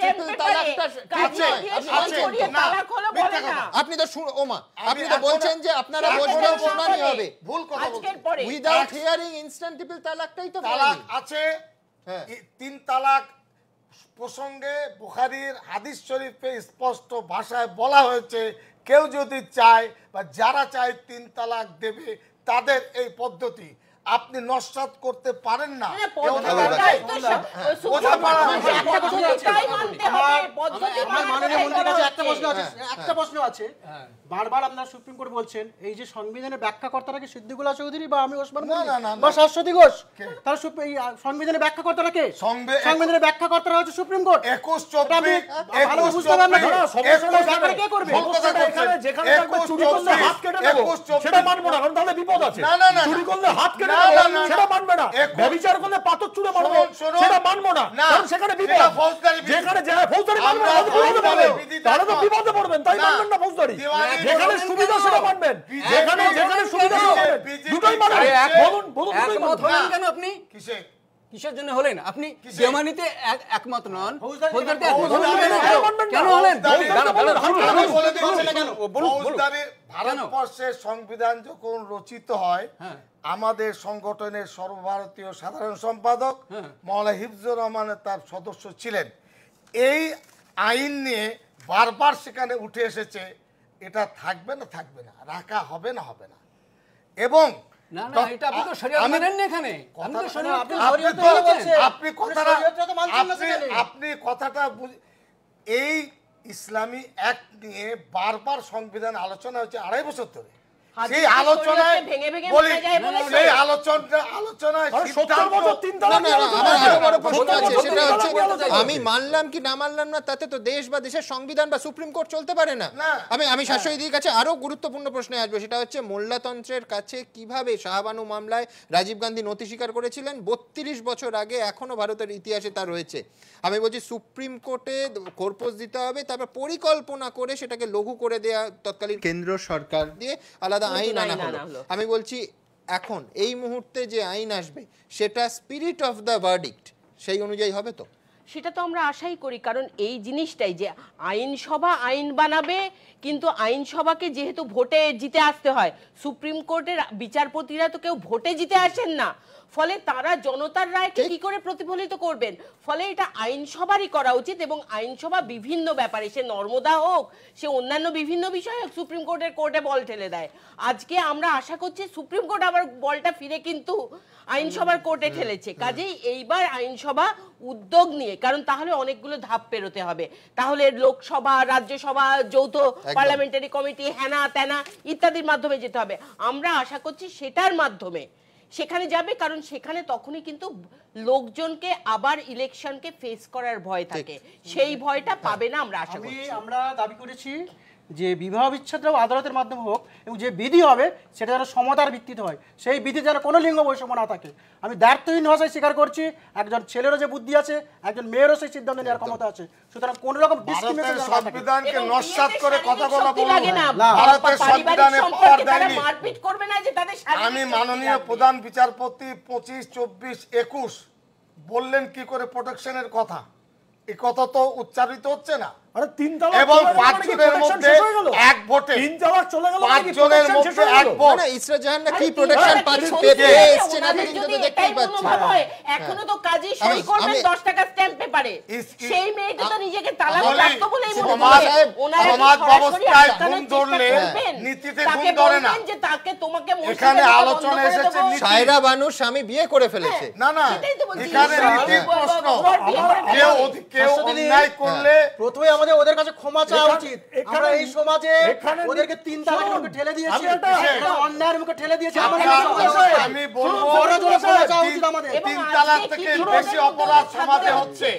paper এ তালাকটা আপনি সই বলছেন, করিয়ে না, তালাক হলো বলে না। আপনি তো শুন ওমা আপনি তো বলছেন যে আপনারা শুনানি হবে। ভুল কথা বলছেন উইদাউট হিয়ারিং ইনস্ট্যান্ট ট্রিপল তালাকটাই তো তালাক আছে হ্যাঁ। তিন তালাক প্রসঙ্গে বুখারীর হাদিস শরীফে স্পষ্ট ভাষায় বলা হয়েছে কেউ যদি চায় বা যারা চায় তিন তালাক দেবে তাদের এই পদ্ধতি। আপনি নস্বাত করতে পারেন না। একটা প্রশ্ন আছে হ্যাঁ, একটা প্রশ্ন আছে। বারবার আপনার সুপ্রিম কোর্ট বলছেন এই যে সংবিধানের ব্যাখ্যাকর্তারা কি সিদ্দিকুল্লাহ চৌধুরী বা আমি ওসমান না, গনি না, না, বা। শাশ্বতী ঘোষ? তারা সংবিধানের ব্যাখ্যাকর্তারা কে? সংবি- সংবিধানের ব্যাখ্যাকর্তারা হচ্ছে সুপ্রিম কোর্ট। একুশ চব্বিশ। যেখানে হাত কেটে দেবো। সেটা মানবো না কারণ তাহলে বিপদ আছে। না, না, না, চুরি করলে হাত কেটে। সেটা মানবে না। একুশ- করলে পাথর চুড়ে মারবো। সেটা মানবো না। কারণ সেখানে বিপদ। যেখানে ফৌজদারি মানবে তাহলে তো বিপদে পড়বেন। তাই মানবেন না ফৌজদারি। যেখানে সুবিধা? সেটা মানবেন। যেখানে যেখানে সুবিধা সেটা মানবেন। দুটোই মানবেন। বলুন বলুন মানবেন। কেন আপনি? কিসে? কিসের জন্য হলেন? আপনি? বেমানিতে এক- একমত নন। কেন? হলেন? ভারতবর্ষের সংবিধান যখন রচিত হয় হ্যাঁ। আমাদের সংগঠনের সর্বভারতীয় সাধারণ সম্পাদক হ্যাঁ। মৌলা হিফজুর রহমান তার সদস্য ছিলেন। এই আইন নিয়ে বারবার সেখানে উঠে এসেছে এটা থাকবে না থাকবে না রাখা হবে না হবে না। এবং না না এটা আপনি তো শরীয়ত মানেন না এখানে। আপনি তো শরীয়ত কথাটা আপনি এই ইসলামী অ্যাক্ট নিয়ে বারবার সংবিধান আলোচনা হচ্ছে আড়াই বছর ধরে। সেই আলোচনায় ভেঙে ভেঙে বলি। সেই আলোচনা আলোচনায় সেটা হচ্ছে আমি মানলাম কি না মানলাম না তাতে তো দেশ বা দেশের সংবিধান বা সুপ্রিম কোর্ট চলতে পারে না। আমি আমি শাশ্বতীর কাছে আরও গুরুত্বপূর্ণ প্রশ্নে আসব সেটা হচ্ছে মোল্লাতন্ত্রের কাছে কীভাবে শাহবানু মামলায় রাজীব গান্ধী নথি স্বীকার করেছিলেন? বত্রিশ বছর আগে এখনও ভারতের ইতিহাসে তা রয়েছে। আমি বলছি সুপ্রিম কোর্টে কর্পোস দিতে হবে তারপর পরিকল্পনা করে সেটাকে লঘু করে দেয়া তৎকালীন কেন্দ্র সরকার। দিয়ে আলাদা নতুন আইন আনা হলো। আমি বলছি এখন এই মুহূর্তে যে আইন আসবে সেটা স্পিরিট অফ দ্য ভার্ডিক্ট সেই অনুযায়ী হবে তো? সেটা তো আমরা আশাই করি কারণ এই জিনিসটাই যে আইনসভা আইন বানাবে কিন্তু আইনসভাকে যেহেতু ভোটে জিতে আসতে হয় সুপ্রিম কোর্টের বিচারপতিরা তো কেউ ভোটে জিতে আসেন না। ফলে তারা জনতার রায়কে কি করে প্রতিফলিত করবেন? ফলে এটা আইনসভারই করা উচিত এবং আইনসভা বিভিন্ন ব্যাপারে সে নর্মদা হোক সে অন্যান্য বিভিন্ন বিষয়ে হোক সুপ্রিম কোর্টের কোর্টে বল ঠেলে দেয়। আজকে আমরা আশা করছি সুপ্রিম কোর্ট আবার বলটা ফিরে কিন্তু আইনসভার কোর্টে ঠেলেছে। কাজেই এইবার আইনসভা উদ্যোগ নিয়ে কারণ তাহলে অনেকগুলো ধাপ পেরোতে হবে। তাহলে লোকসভা রাজ্যসভা যৌথ পার্লামেন্টারি কমিটি হ্যানা ত্যানা ইত্যাদির মাধ্যমে যেতে হবে। আমরা আশা করছি সেটার মাধ্যমে সেখানে যাবে কারণ সেখানে তখনই কিন্তু লোকজনকে আবার ইলেকশনকে ফেস করার ভয় থাকে। সেই ভয়টা পাবে না আমরা আশা করি আমরা দাবি করেছি যে বিবাহ বিচ্ছেদটাও আদালতের মাধ্যমে হোক এবং যে বিধি হবে সেটা যেন সমতার ভিত্তিতে হয়। সেই বিধি যেন কোনো লিঙ্গ বৈষম্য না থাকে। আমি দায়িত্বহীন ভাষায় স্বীকার করছি একজন ছেলেরও যে বুদ্ধি আছে একজন মেয়েরও সেই সিদ্ধান্ত নেওয়ার ক্ষমতা আছে। সুতরাং কোন রকম। সংবিধানকে নস্বাত করে না। না। ভারতের সংবিধানে পাওয়ার দেয়নি। মারপিট করবে না যে তাদের আমি মাননীয় প্রধান বিচারপতি পঁচিশ চব্বিশ একুশ। বললেন কি করে প্রোটেকশনের কথা? এই কথা তো উচ্চারিত হচ্ছে না। আরে তিন তালাক এবং পাঁচ মানে জনের মধ্যে হয়ে? এক ভোটে তিন তালাক চলে গেল মানে পাঁচ জনের মধ্যে এক ভোট। না ইসরা জাহানরা কি প্রোটেকশন পাচ্ছে? পেয়ে এসছে না কিন্তু যদি তো দেখতেই পাচ্ছি। এখনও তো কাজী সই করবেন আমি- দশ টাকা স্ট্যাম্প পেপারে সেই মেয়েটা তো নিজেকে তালাক প্রাপ্ত বলেই মনে করে। ওনারা সমাজ ব্যবস্থায় ঘুম ধরলে নীতিতে ঘুম ধরে না। যে তাকে তোমাকে এখানে আলোচনা এসেছে নীতি- সায়রা বানু স্বামী বিয়ে করে ফেলেছে। না না সেটাই তো বলছি, এখানে নীতির প্রশ্ন। কেউ কেউ অন্যায় করলে প্রথমে আমাদের ওদের কাছে ক্ষমা চাওয়া উচিত। আমরা এই সমাজে ওদেরকে তিন তালাকের মুখে ঠেলে দিয়েছি। এটা অন্যায়ের মুখে ঠেলে দিয়েছি। সমাজে। আমি বলব বড় জোরে ক্ষমা চাওয়া উচিত আমাদের। তিন তালাক থেকে বেশি অপরাধ সমাজে হচ্ছে।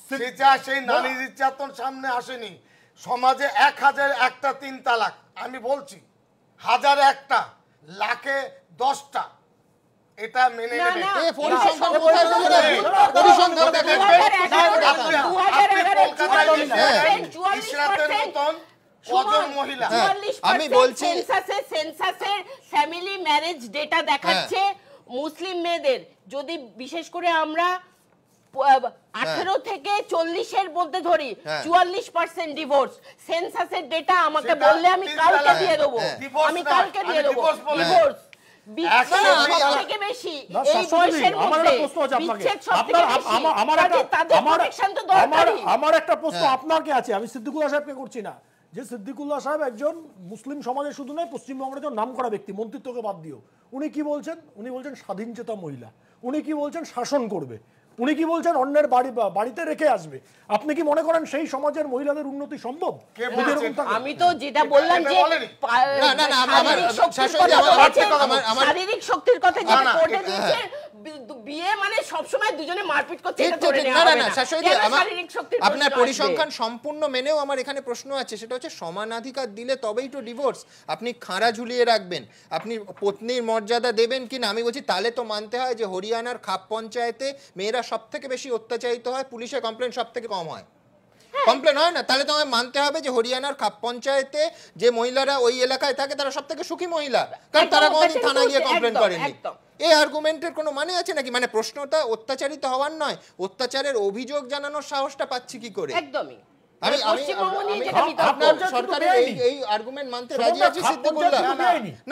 হচ্ছে সেটা সেই নারী নির্যাতন সামনে আসেনি। সমাজে এক হাজার একটা তিন তালাক। আমি বলছি হাজার একটা লাখে দশটা। এটা মেনে নেবে। না, পরিসংখ্যান কোথায় চলে যাবে? পরিসংখ্যান দেখাবে। 2011 আপনি- আপনি 2011 কলকাতায় গেছেন, ইসরাতের মতন কজন মহিলা। হ্যাঁ, আমি বলছি- সেন্সাসের সেন্সাসের ফ্যামিলি ম্যারেজ ডেটা দেখাচ্ছে মুসলিম মেয়েদের। যদি বিশেষ করে আমরা আঠারো থেকে চল্লিশের মধ্যে ধরি হ্যাঁ। চুয়াল্লিশ পার্সেন্ট ডিভোর্স সেন্সাসের ডেটা আমাকে বললে আমি কালকে দিয়ে দেবো। হ্যাঁ। আমি কালকে দিয়ে দেবো। ডিভোর্স আমার একটা প্রশ্ন হ্যাঁ। আপনাকে আছে আমি সিদ্দিকুল্লাহ সাহেবকে করছি না। যে সিদ্দিকুল্লাহ সাহেব একজন মুসলিম সমাজে শুধু নয় পশ্চিমবঙ্গের একজন নাম করা ব্যক্তি মন্ত্রিত্বকে বাদ দিও। উনি কি বলছেন? উনি বলছেন স্বাধীনচেতা মহিলা। উনি কি বলছেন? শাসন করবে। উনি কি বলছেন? অন্যের বাড়ি বাড়িতে রেখে আসবে। আপনি কি মনে করেন সেই সমাজের মহিলাদের উন্নতি সম্ভব? আমি তো যেটা বললাম যে বলেনি। পা- না, না, না, আমার- শারীরিক শক্তির কথা যেটা কোর্টে দিয়েছে বি- বিয়ে সবসময় দুজনে মারপিট করছে এটা ধরে নেওয়া না না হবে না না। শাশুড়ি আমার আপনার পরিসংখ্যান সম্পূর্ণ মেনেও আমার এখানে প্রশ্ন আছে সেটা হচ্ছে সমানাধিকার দিলে তবেই তো ডিভোর্স আপনি খাঁড়া ঝুলিয়ে রাখবেন আপনি পত্নীর মর্যাদা দেবেন কি না আমি বলছি তাহলে তো মানতে হয় যে হরিয়ানার খাপ পঞ্চায়েতে মেয়েরা সব থেকে বেশি অত্যাচারিত হয় পুলিশে কমপ্লেন সব থেকে কম হয়। কমপ্লেন হয় না। তাহলে তো আমায় মানতে হবে যে হরিয়ানার খাপ পঞ্চায়েতে যে মহিলারা ওই এলাকায় থাকে তারা সব থেকে সুখী মহিলা। কারণ তারা কোনোদিন থানা গিয়ে কমপ্লেন করেনি। এই আর্গুমেন্টের কোনো মানে আছে নাকি? মানে প্রশ্নটা অত্যাচারিত হওয়ার নয়। অত্যাচারের অভিযোগ জানানোর সাহসটা পাচ্ছি কি করে? একদমই। আমি আমি পশ্চিমবঙ্গ নিয়ে আমি যেটা বিতর্ক। আপনার সরকারের এই এই আর্গুমেন্ট মানতে রাজি আছি সিদ্দিকুল্লাহ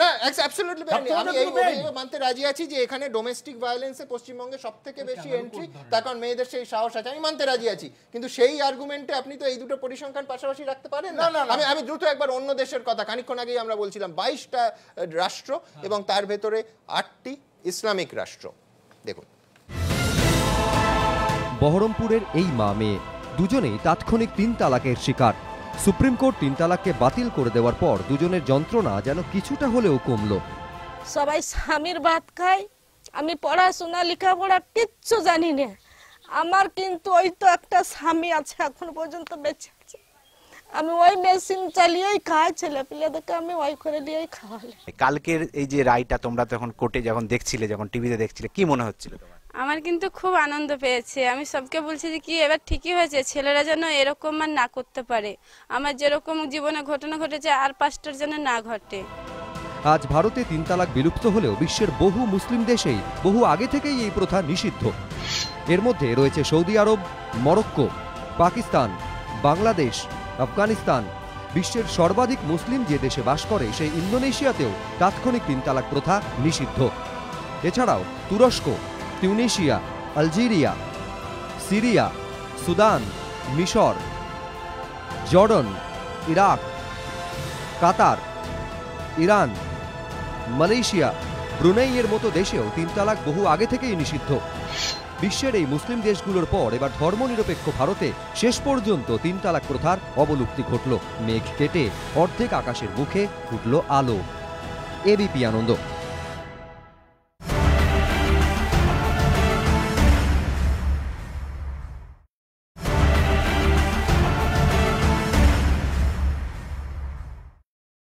না। অ্যাবসলিউটলি আমি এই মানতে রাজি আছি যে এখানে ডোমেস্টিক ভায়োলেন্সে পশ্চিমবঙ্গে সবথেকে বেশি এন্ট্রি তার কারণ মেয়েদের সেই সাহস আছে। আমি মানতে রাজি আছি। কিন্তু সেই আর্গুমেন্টে আপনি তো এই দুটো পরিসংখ্যান পাশাপাশি রাখতে পারেন না? আমি আমি দ্রুত একবার অন্য দেশের কথা খানিকক্ষণ আগেই আমরা বলছিলাম বাইশটা রাষ্ট্র এবং তার ভেতরে আটটি ইসলামিক রাষ্ট্র। দেখুন। বহরমপুরের এই মা মেয়ে দুজনেই তাৎক্ষণিক তিন তালাকের শিকার। সুপ্রিম কোর্ট তিন তালাককে বাতিল করে দেওয়ার পর দুজনের যন্ত্রণা যেন কিছুটা হলেও কমল। সবাই স্বামীর ভাত খায় আমি পড়াশোনা লেখাপড়া কিচ্ছু জানি না। আমার কিন্তু ওই তো একটা স্বামী আছে এখন পর্যন্ত বেঁচে আছে। আমি ওই মেশিন চালিয়েই খাই ছেলে পিলেদেরকে আমি ওই করে দিয়েই খাওয়ালে। কালকের এই যে রায়টা তোমরা তখন কোর্টে যখন দেখছিলে যখন টিভিতে দেখছিলে কি মনে হচ্ছিল তোমার? আমার কিন্তু খুব আনন্দ পেয়েছে। আমি সবকে বলছি যে, কি, এবার ঠিকই হয়েছে? ছেলেরা যেন এরকম আর না করতে পারে। আমার যেরকম জীবনে ঘটনা ঘটেছে, আর পাঁচটার যেন না ঘটে। আজ ভারতে তিন তালাক বিলুপ্ত হলেও বিশ্বের বহু মুসলিম দেশেই বহু আগে থেকেই এই প্রথা নিষিদ্ধ। এর মধ্যে রয়েছে সৌদি আরব, মরক্কো, পাকিস্তান, বাংলাদেশ, আফগানিস্তান। বিশ্বের সর্বাধিক মুসলিম যে দেশে বাস করে, সেই ইন্দোনেশিয়াতেও তাৎক্ষণিক তিন তালাক প্রথা নিষিদ্ধ। এছাড়াও তুরস্ক তিউনেশিয়া, আলজেরিয়া, সিরিয়া, সুদান, মিশর, Jordan, Iraq, Qatar, Iran, Malaysia. ব্রুনেইয়ের মতো দেশেও তিন তালাক বহু আগে থেকেই নিষিদ্ধ। বিশ্বের এই মুসলিম দেশগুলোর পর এবার ধর্মনিরপেক্ষ ভারতে শেষ পর্যন্ত তিন তালাক প্রথার অবলুপ্তি ঘটল। মেঘ কেটে অর্ধেক আকাশের মুখে উঠল আলো। এবিপি আনন্দ।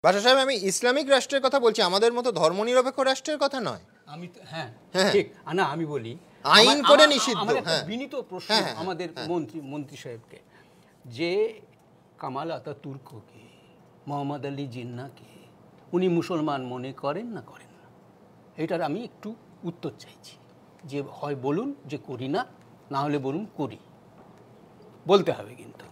বাসা সাহেব আমি ইসলামিক রাষ্ট্রের কথা বলছি আমাদের মতো ধর্মনিরপেক্ষ রাষ্ট্রের কথা নয়। আমি হ্যাঁ হ্যাঁ। ঠিক। না আমি বলি আইন করে নিষিদ্ধ, হ্যাঁ। বিনীত প্রশ্ন হ্যাঁ, আমাদের। মন্ত্রী মন্ত্রী সাহেবকে। যে কামাল আতা তুর্ককে মোহাম্মদ আলী জিন্নাকে উনি মুসলমান মনে করেন না করেন না? এটার আমি একটু উত্তর চাইছি। যে হয় বলুন যে করি না না হলে বলুন করি। বলতে হবে কিন্তু।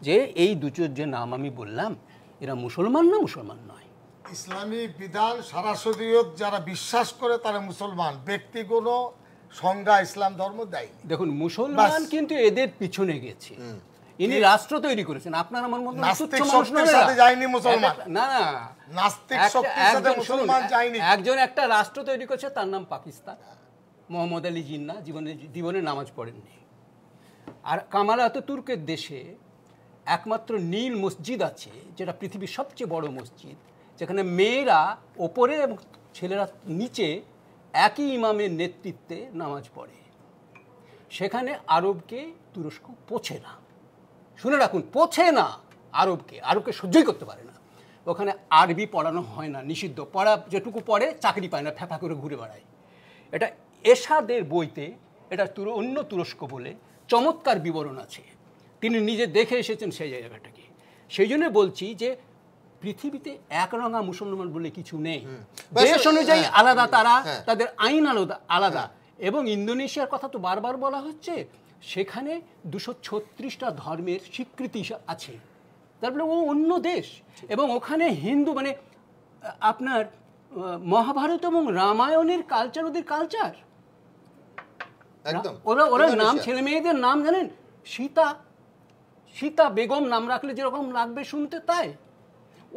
যে এই দুটোর যে নাম আমি বললাম এরা মুসলমান না মুসলমান নয়। ইসলামী বিধান সারাসদিয়ত যারা বিশ্বাস করে তারা মুসলমান। ব্যক্তি কোনো সংজ্ঞা ইসলাম ধর্ম দেয় দেখুন মুসলমান কিন্তু এদের পিছনে গেছে। ইনি রাষ্ট্র তৈরি করেছেন। আপনার আমার মতো নাস্তিক শক্তির সাথে যায়নি মুসলমান। না না। নাস্তিক শক্তির সাথে একজন- মুসলমান যায়নি। একজন একটা রাষ্ট্র তৈরি করেছে তার নাম পাকিস্তান। মোহাম্মদ আলী জিন্না জীবনে জীবনে নামাজ পড়েননি। আর কামাল আতাতুর্কের দেশে একমাত্র নীল মসজিদ আছে, যেটা পৃথিবীর সবচেয়ে বড় মসজিদ, যেখানে মেয়েরা ওপরে এবং ছেলেরা নিচে একই ইমামের নেতৃত্বে নামাজ পড়ে। সেখানে আরবকে তুরস্ক পোছে না। শুনে রাখুন, পোছে না আরবকে আরবকে সহ্যই করতে পারে না। ওখানে আরবি পড়ানো হয় না, নিষিদ্ধ। পড়া যেটুকু পড়ে, চাকরি পায় না, ফ্যাফা করে ঘুরে বেড়ায়। এটা এসাদের বইতে, এটা তুর, অন্য তুরস্ক বলে চমৎকার বিবরণ আছে। তিনি নিজে দেখে এসেছেন সেই জায়গাটাকে সেই জন্য বলছি যে পৃথিবীতে একরঙা মুসলমান বলে কিছু নেই। দেশ অনুযায়ী হ্যাঁ, আলাদা তারা হ্যাঁ। তাদের আইন আলাদা আলাদা। এবং ইন্দোনেশিয়ার কথা তো বারবার বলা হচ্ছে সেখানে দুশো ছত্রিশটা ধর্মের স্বীকৃতি আছে। তারপরে ও অন্য দেশ। এবং ওখানে হিন্দু মানে আপনার মহাভারত এবং রামায়ণের কালচার ওদের কালচার ওরা ওরা নাম ছেলে মেয়েদের নাম জানেন? সীতা সীতা বেগম নাম রাখলে যেরকম লাগবে শুনতে তাই?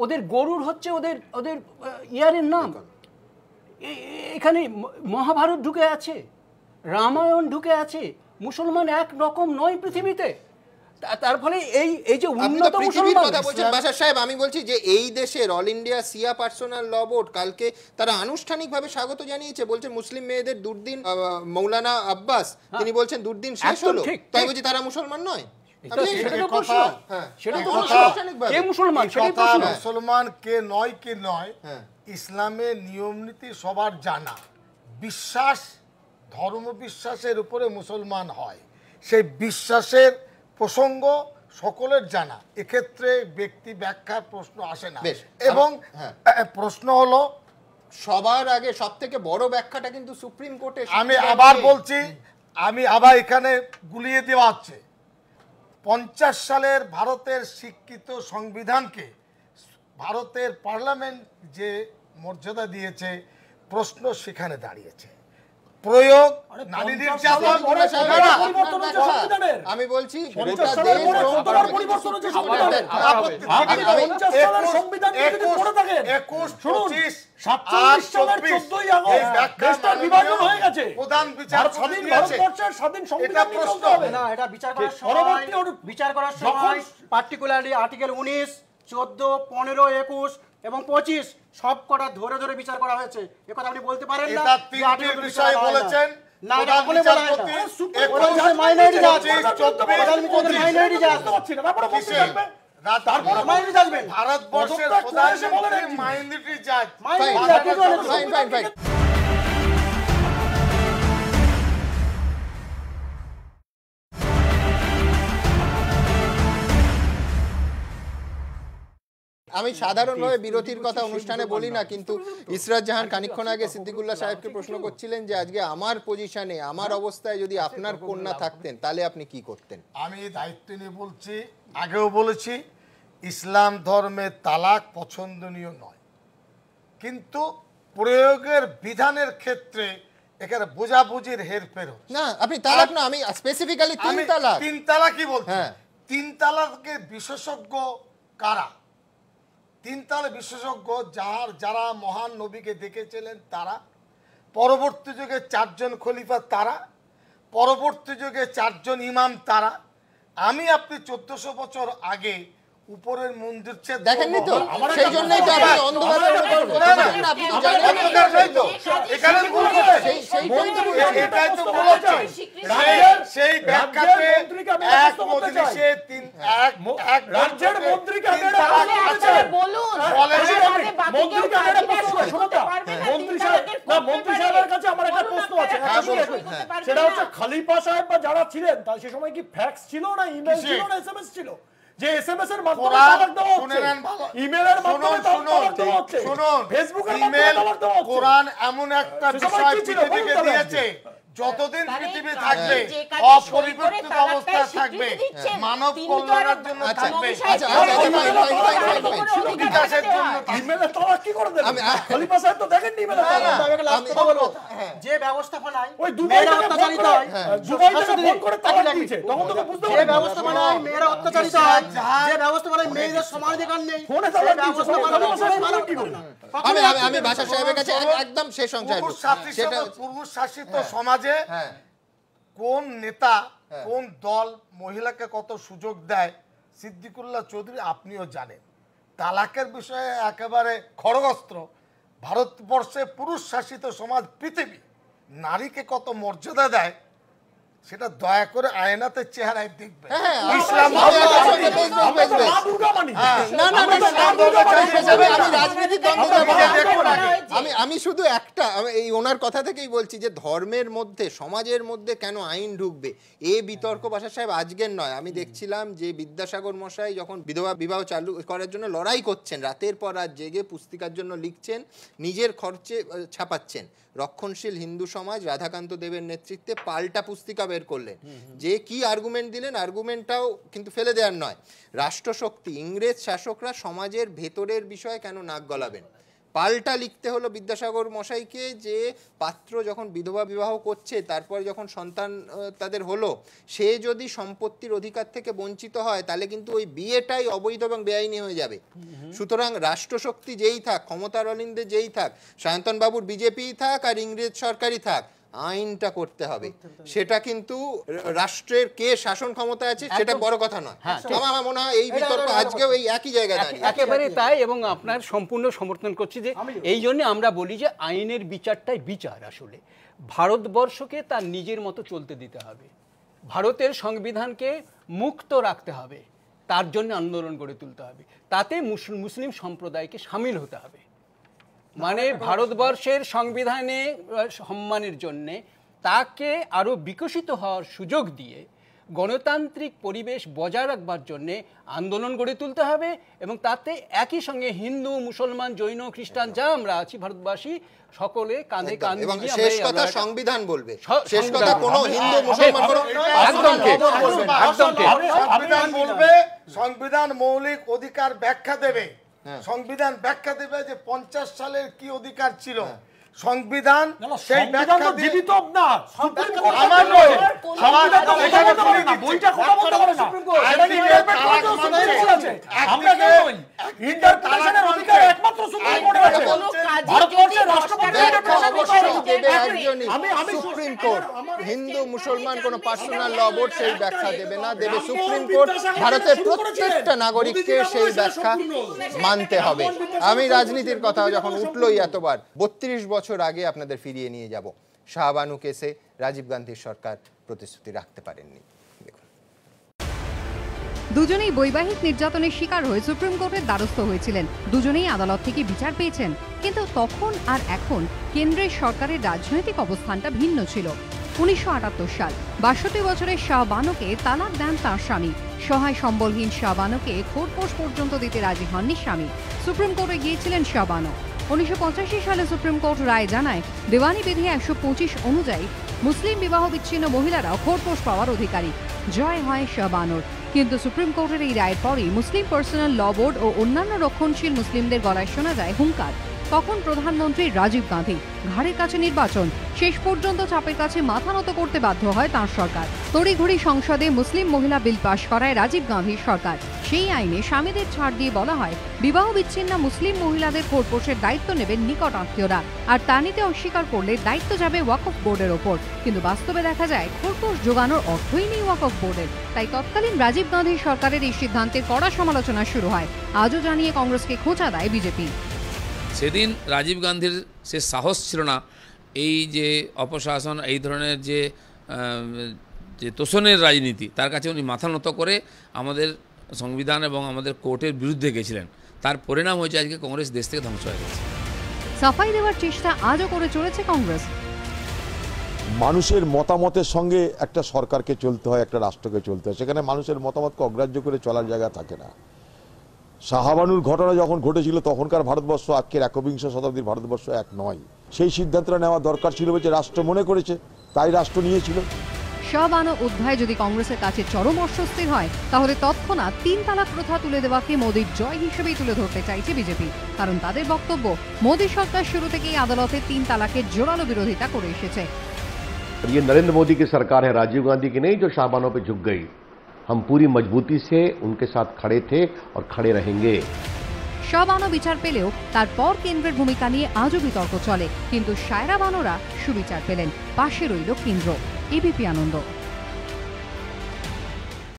ওদের গরুর হচ্ছে ওদের ওদের ইয়ারের নাম। এখানে। মহাভারত ঢুকে আছে রামায়ণ ঢুকে আছে মুসলমান এক রকম নয় পৃথিবীতে। তার ফলে এই এই যে উন্নত মুসলমান। কথা বলছেন বাসার সাহেব আমি বলছি যে এই দেশের all India Shia personal law board কালকে তারা আনুষ্ঠানিকভাবে স্বাগত জানিয়েছে বলছে মুসলিম মেয়েদের দুর্দিন মৌলানা আব্বাস তিনি বলছেন দুর্দিন শেষ হলো। তাই বলছি তারা মুসলমান নয়? হ্যাঁ। কে মুসলমান? মুসলমান কে নয় কে নয় ইসলামের নিয়ম নীতি সবার জানা। বিশ্বাস ধর্ম বিশ্বাসের উপরে মুসলমান হয়। সেই বিশ্বাসের প্রসঙ্গ সকলের জানা। এক্ষেত্রে ব্যক্তি ব্যাখ্যার প্রশ্ন আসে না। এবং হ্যাঁ। প্রশ্ন হলো সবার আগে সব থেকে বড় ব্যাখ্যাটা কিন্তু সুপ্রিম কোর্টে আমি আবার বলছি আমি আবার এখানে গুলিয়ে দেওয়া হচ্ছে। পঞ্চাশ সালের ভারতের শিক্ষিত সংবিধানকে ভারতের পার্লামেন্ট যে মর্যাদা দিয়েছে প্রশ্ন সেখানে দাঁড়িয়েছে। প্রয়োগ আমি বলছি পঞ্চাশ গোটা সালের দেশ পরে এবং কতবার পরিবর্তন হয়েছে সংবিধানের? আপনি পঞ্চাশ সালের সংবিধান নিয়ে যদি পড়ে থাকেন, একুশ শুনুন, পঁচিশ সাতচল্লিশ সালের চব্বিশ, 14ই এই আগস্ট ব্যাখ্যা দেশটার বিভাজন গেছে। প্রধান বিচার স্বাধীন সংবিধান নিয়ে না এটা বিচার করার পরবর্তী সময় অনু- বিচার করার সময় পার্টিকুলারলি আর্টিকেল উনিশ চোদ্দ পনেরো একুশ এবং পঁচিশ সব কটা ধরে ধরে বিচার করা হয়েছে একথা আপনি বলতে পারেন না বিষয়। বলেছেন না এটা বলা হয় না। বিচারপতি, প্রধান একুশ, বিচার minority judge, পঁচিশ, চব্বিশ, প্রধান বিচার পঁচিশ। minority judge। কিসে? তারপরে minority judgment। ভারতবর্ষের প্রধানমন্ত্রী মাইনরিটি জাজ আমি সাধারণভাবে বিরতির কথা অনুষ্ঠানে বলি না কিন্তু ইসরাত জাহান খানিকক্ষণ আগে সিদ্দিকুল্লাহ সাহেবকে প্রশ্ন করছিলেন যে আজকে আমার পজিশনে আমার অবস্থায় যদি আপনার কন্যা থাকতেন তাহলে আপনি কি করতেন? আমি দায়িত্ব নিয়ে বলছি আগেও বলেছি ইসলাম ধর্মে তালাক পছন্দনীয় নয়। কিন্তু প্রয়োগের বিধানের ক্ষেত্রে এখানে বোঝাবুঝির হেরফের না আপনি তালাক না আমি স্পেসিফিক্যালি তিন তালাক। তিন তালাকই বলছি। হ্যাঁ। তিন তালাকের বিশেষজ্ঞ কারা? তিন তালাক বিশেষজ্ঞ যার, যারা মহান নবীকে দেখেছিলেন তারা, পরবর্তী যুগে চারজন খলিফা তারা, পরবর্তী যুগে চারজন ইমাম তারা। আমি আপনি চোদ্দশো বছর আগে উপরের মন্দির ছেদ দেখেননি তো? সেই জন্যই তো আপনি অন্ধভাবে তো জানেন। তো। এখানে সেই- এটাই তো সেই ব্যাখ্যাতে এক। মজলিসে তিন এক এক রাজ্যের মন্ত্রীকে আপনারা। বলুন। মন্ত্রীকে আপনারা করতে তো। পারবে না, মন্ত্রী তিন সাহেব না মন্ত্রী সাহেবের কাছে আমার একটা প্রশ্ন আছে হ্যাঁ, হ্যাঁ। সেটা হচ্ছে খালিফা সাহেব বা যারা ছিলেন তার সে সময় কি ফ্যাক্স ছিল না ইমেল? ছিল না এসএমএস ছিল যে এসএমএস এর মাধ্যমে তালাক দেওয়া হচ্ছে। ইমেলের মাধ্যমে তালাক দেওয়া হচ্ছে ফেসবুকের ইমেল মাধ্যমে তালাক দেওয়া হচ্ছে। কোরআন এমন একটা বিষয় পৃথিবীকে দিয়েছে। যতদিন পৃথিবী থাকবে অপরিবর্তিত অবস্থায় থাকবে মানব কল্যাণের জন্য আচ্ছা, থাকবে আচ্ছা, আচ্ছা, আচ্ছা। হ্যাঁ। যে ব্যবস্থাপনায় ওই মেয়েরা অত্যাচারিত হয় হ্যাঁ। যে ব্যবস্থাপনায় মেয়েরা অত্যাচারিত হয় যে ব্যবস্থাপনায় মেয়েদের নেই। আমি আমি আমি বাসা সাহেবের কাছে একদম শেষ অংশে সেটা পুরুষ শাসিত সমাজে হ্যাঁ। কোন নেতা হ্যাঁ। কোন দল মহিলাকে কত সুযোগ দেয় সিদ্দিকুল্লাহ চৌধুরী আপনিও জানেন। তালাকের বিষয়ে একেবারে খড়গস্ত্র। ভারতবর্ষে পুরুষ শাসিত সমাজ পৃথিবী নারীকে কত মর্যাদা দেয় সেটা দয়া করে আয়নাতে চেহারায় দেখবে হ্যাঁ, ইসলাম হ্যাঁ। আগে। আমি আমি শুধু একটা এই ওনার কথা থেকেই বলছি যে ধর্মের মধ্যে সমাজের মধ্যে কেন আইন ঢুকবে? এ বিতর্ক বাসা সাহেব আজকের নয়। আমি দেখছিলাম যে বিদ্যাসাগর মশাই যখন বিধবা বিবাহ চালু করার জন্য লড়াই করছেন রাতের পর রাত জেগে পুস্তিকার জন্য লিখছেন নিজের খরচে ছাপাচ্ছেন। রক্ষণশীল হিন্দু সমাজ রাধাকান্ত দেবের নেতৃত্বে পাল্টা পুস্তিকা বের করলেন। যে কি আর্গুমেন্ট দিলেন আর্গুমেন্টটাও কিন্তু ফেলে দেওয়ার নয়। রাষ্ট্রশক্তি ইংরেজ শাসকরা সমাজের ভেতরের বিষয়ে কেন নাক গলাবেন? পাল্টা লিখতে হলো বিদ্যাসাগর মশাইকে যে পাত্র যখন বিধবা বিবাহ করছে তারপর যখন সন্তান তাদের হলো সে যদি সম্পত্তির অধিকার থেকে বঞ্চিত হয় তাহলে কিন্তু ওই বিয়েটাই অবৈধ এবং বেআইনি হয়ে যাবে। সুতরাং রাষ্ট্রশক্তি যেই থাক ক্ষমতার অলিন্দে যেই থাক সায়ন্তন বাবুর বিজেপি থাক আর ইংরেজ সরকারই থাক আইনটা করতে হবে। সেটা কিন্তু রাষ্ট্রের কে শাসন ক্ষমতা আছে সেটা বড় কথা নয়। হ্যাঁ, আমার মনে হয় এই বিতর্ক আজকেও এই একই জায়গায় দাঁড়িয়ে আছে। একেবারে তাই এবং আপনার সম্পূর্ণ সমর্থন করছি যে এই জন্য আমরা বলি যে আইনের বিচারটাই বিচার আসলে। ভারতবর্ষকে তার নিজের মতো চলতে দিতে হবে। ভারতের সংবিধানকে মুক্ত রাখতে হবে। তার জন্য আন্দোলন গড়ে তুলতে হবে। তাতে মুসলিম মুসলিম সম্প্রদায়কে সামিল হতে হবে। মানে ভারতবর্ষের সংবিধানে সম্মানের জন্যে তাকে আরও বিকশিত হওয়ার সুযোগ দিয়ে গণতান্ত্রিক পরিবেশ বজায় রাখবার জন্যে আন্দোলন গড়ে তুলতে হবে এবং তাতে একই সঙ্গে হিন্দু মুসলমান জৈন খ্রিস্টান যা আমরা আছি ভারতবাসী সকলে কাঁধে কাঁধ মিলিয়ে শেষ কথা সংবিধান বলবে। শেষ কথা। কোনো হিন্দু মুসলমান কোনো একদম একদম সংবিধান বলবে সংবিধান মৌলিক অধিকার ব্যাখ্যা দেবে। সংবিধান ব্যাখ্যা দেবে যে পঞ্চাশ সালের কি অধিকার ছিল। সংবিধান সেই ব্যাখ্যা জীবিত না আমার এখানে বলে না, বইটা কথা বলতে পারে না। আমরা অধিকার একমাত্র কোর্টের আছে। ভারতবর্ষের রাষ্ট্রপতি আমি আমি সুপ্রিম কোর্ট। হিন্দু মুসলমান কোনো পার্সোনাল ল বোর্ড সেই ব্যাখ্যা দেবে না। দেবে সুপ্রিম কোর্ট ভারতের প্রত্যেকটা নাগরিককে সেই ব্যাখ্যা মানতে হবে। আমি রাজনীতির কথা যখন উঠলোই এতবার বত্রিশ বছর আগে আপনাদের ফিরিয়ে নিয়ে যাব। শাহবানু কেসে রাজীব গান্ধীর সরকার প্রতিশ্রুতি রাখতে পারেননি। দুজনেই বৈবাহিক নির্যাতনের শিকার হয়ে সুপ্রিম কোর্টের দ্বারস্থ হয়েছিলেন। দুজনেই আদালত থেকে বিচার পেয়েছেন। কিন্তু তখন আর এখন কেন্দ্রের সরকারের রাজনৈতিক অবস্থানটা ভিন্ন ছিল। উনিশশো আটাত্তর সাল, বাষট্টি বছরের শাহবানুকে তালাক দেন তার স্বামী। সহায় সম্বলহীন শাহবানুকে খোরপোশ পর্যন্ত দিতে রাজি হননি স্বামী। সুপ্রিম কোর্টে গিয়েছিলেন শাহবানু। উনিশশো সালে সুপ্রিম কোর্ট রায় জানায়, দেওয়ানি বিধি একশো পঁচিশ অনুযায়ী মুসলিম বিবাহ বিচ্ছিন্ন মহিলারা খোরপোশ পাওয়ার অধিকারী। জয় হয় শাহবানুর কিন্তু সুপ্রিম কোর্টের এই রায়ের পরই মুসলিম পার্সোনাল ল বোর্ড ও অন্যান্য রক্ষণশীল মুসলিমদের গলায় শোনা যায় হুঙ্কার। তখন প্রধানমন্ত্রী রাজীব গান্ধী ঘাড়ের কাছে নির্বাচন, শেষ পর্যন্ত চাপের কাছে মাথা নত করতে বাধ্য হয় তাঁর সরকার। তড়িঘড়ি সংসদে মুসলিম মহিলা বিল পাশ করায় রাজীব গান্ধীর সরকার। সেই আইনে স্বামীদের ছাড় দিয়ে বলা হয়, বিবাহ বিচ্ছিন্ন মুসলিম মহিলাদের খোরপোশের দায়িত্ব নেবেন নিকট আত্মীয়রা, আর তা নিতে অস্বীকার করলে দায়িত্ব যাবে ওয়াকফ বোর্ডের ওপর। কিন্তু বাস্তবে দেখা যায়, খোরপোশ যোগানোর অর্থই নেই ওয়াকফ বোর্ডের। তাই তৎকালীন রাজীব গান্ধীর সরকারের এই সিদ্ধান্তের কড়া সমালোচনা শুরু হয়। আজও জানিয়ে কংগ্রেসকে খোঁচা দেয় বিজেপি। সেদিন রাজীব গান্ধীর সে সাহস ছিল না এই যে অপশাসন এই ধরনের যে যে তোষণের রাজনীতি তার কাছে উনি মাথা নত করে আমাদের সংবিধান এবং আমাদের কোর্টের বিরুদ্ধে গেছিলেন। তার পরিণাম হয়েছে আজকে কংগ্রেস দেশ থেকে ধ্বংস হয়ে গেছে। সাফাই দেওয়ার চেষ্টা আজও করে চলেছে কংগ্রেস। মানুষের মতামতের সঙ্গে একটা সরকারকে চলতে হয় একটা রাষ্ট্রকে চলতে হয়। সেখানে মানুষের মতামতকে অগ্রাহ্য করে চলার জায়গা থাকে না। শাহাবানুর ঘটনা যখন ঘটেছিল তখনকার ভারতবর্ষ আজকের একবিংশ শতাব্দীর ভারতবর্ষ এক নয় সেই সিদ্ধান্তটা নেওয়া দরকার ছিল যে রাষ্ট্র মনে করেছে তাই রাষ্ট্র নিয়েছিল শাহবানো অধ্যায় যদি কংগ্রেসের কাছে চরম অস্বস্তির হয় তাহলে তৎক্ষণাৎ তিন তালাক প্রথা তুলে দেওয়াকে মোদীর জয় হিসেবেই তুলে ধরতে চাইছে বিজেপি কারণ তাদের বক্তব্য মোদী সরকার শুরু থেকেই আদালতে তিন তালাকের জোরালো বিরোধিতা করে এসেছে ये नरेंद्र मोदी की सरकार है राजीव गांधी की नहीं जो शाहबानों पे झुक गई हम पूरी मजबूती से उनके साथ खड़े थे और खड़े रहेंगे শাহবানো বিচার পেলেও তারপর কেন্দ্রের ভূমিকা নিয়ে আজও বিতর্ক চলে কিন্তু সায়রা বানোরা সুবিচার পেলেন পাশে রইল কেন্দ্র এবিপি আনন্দ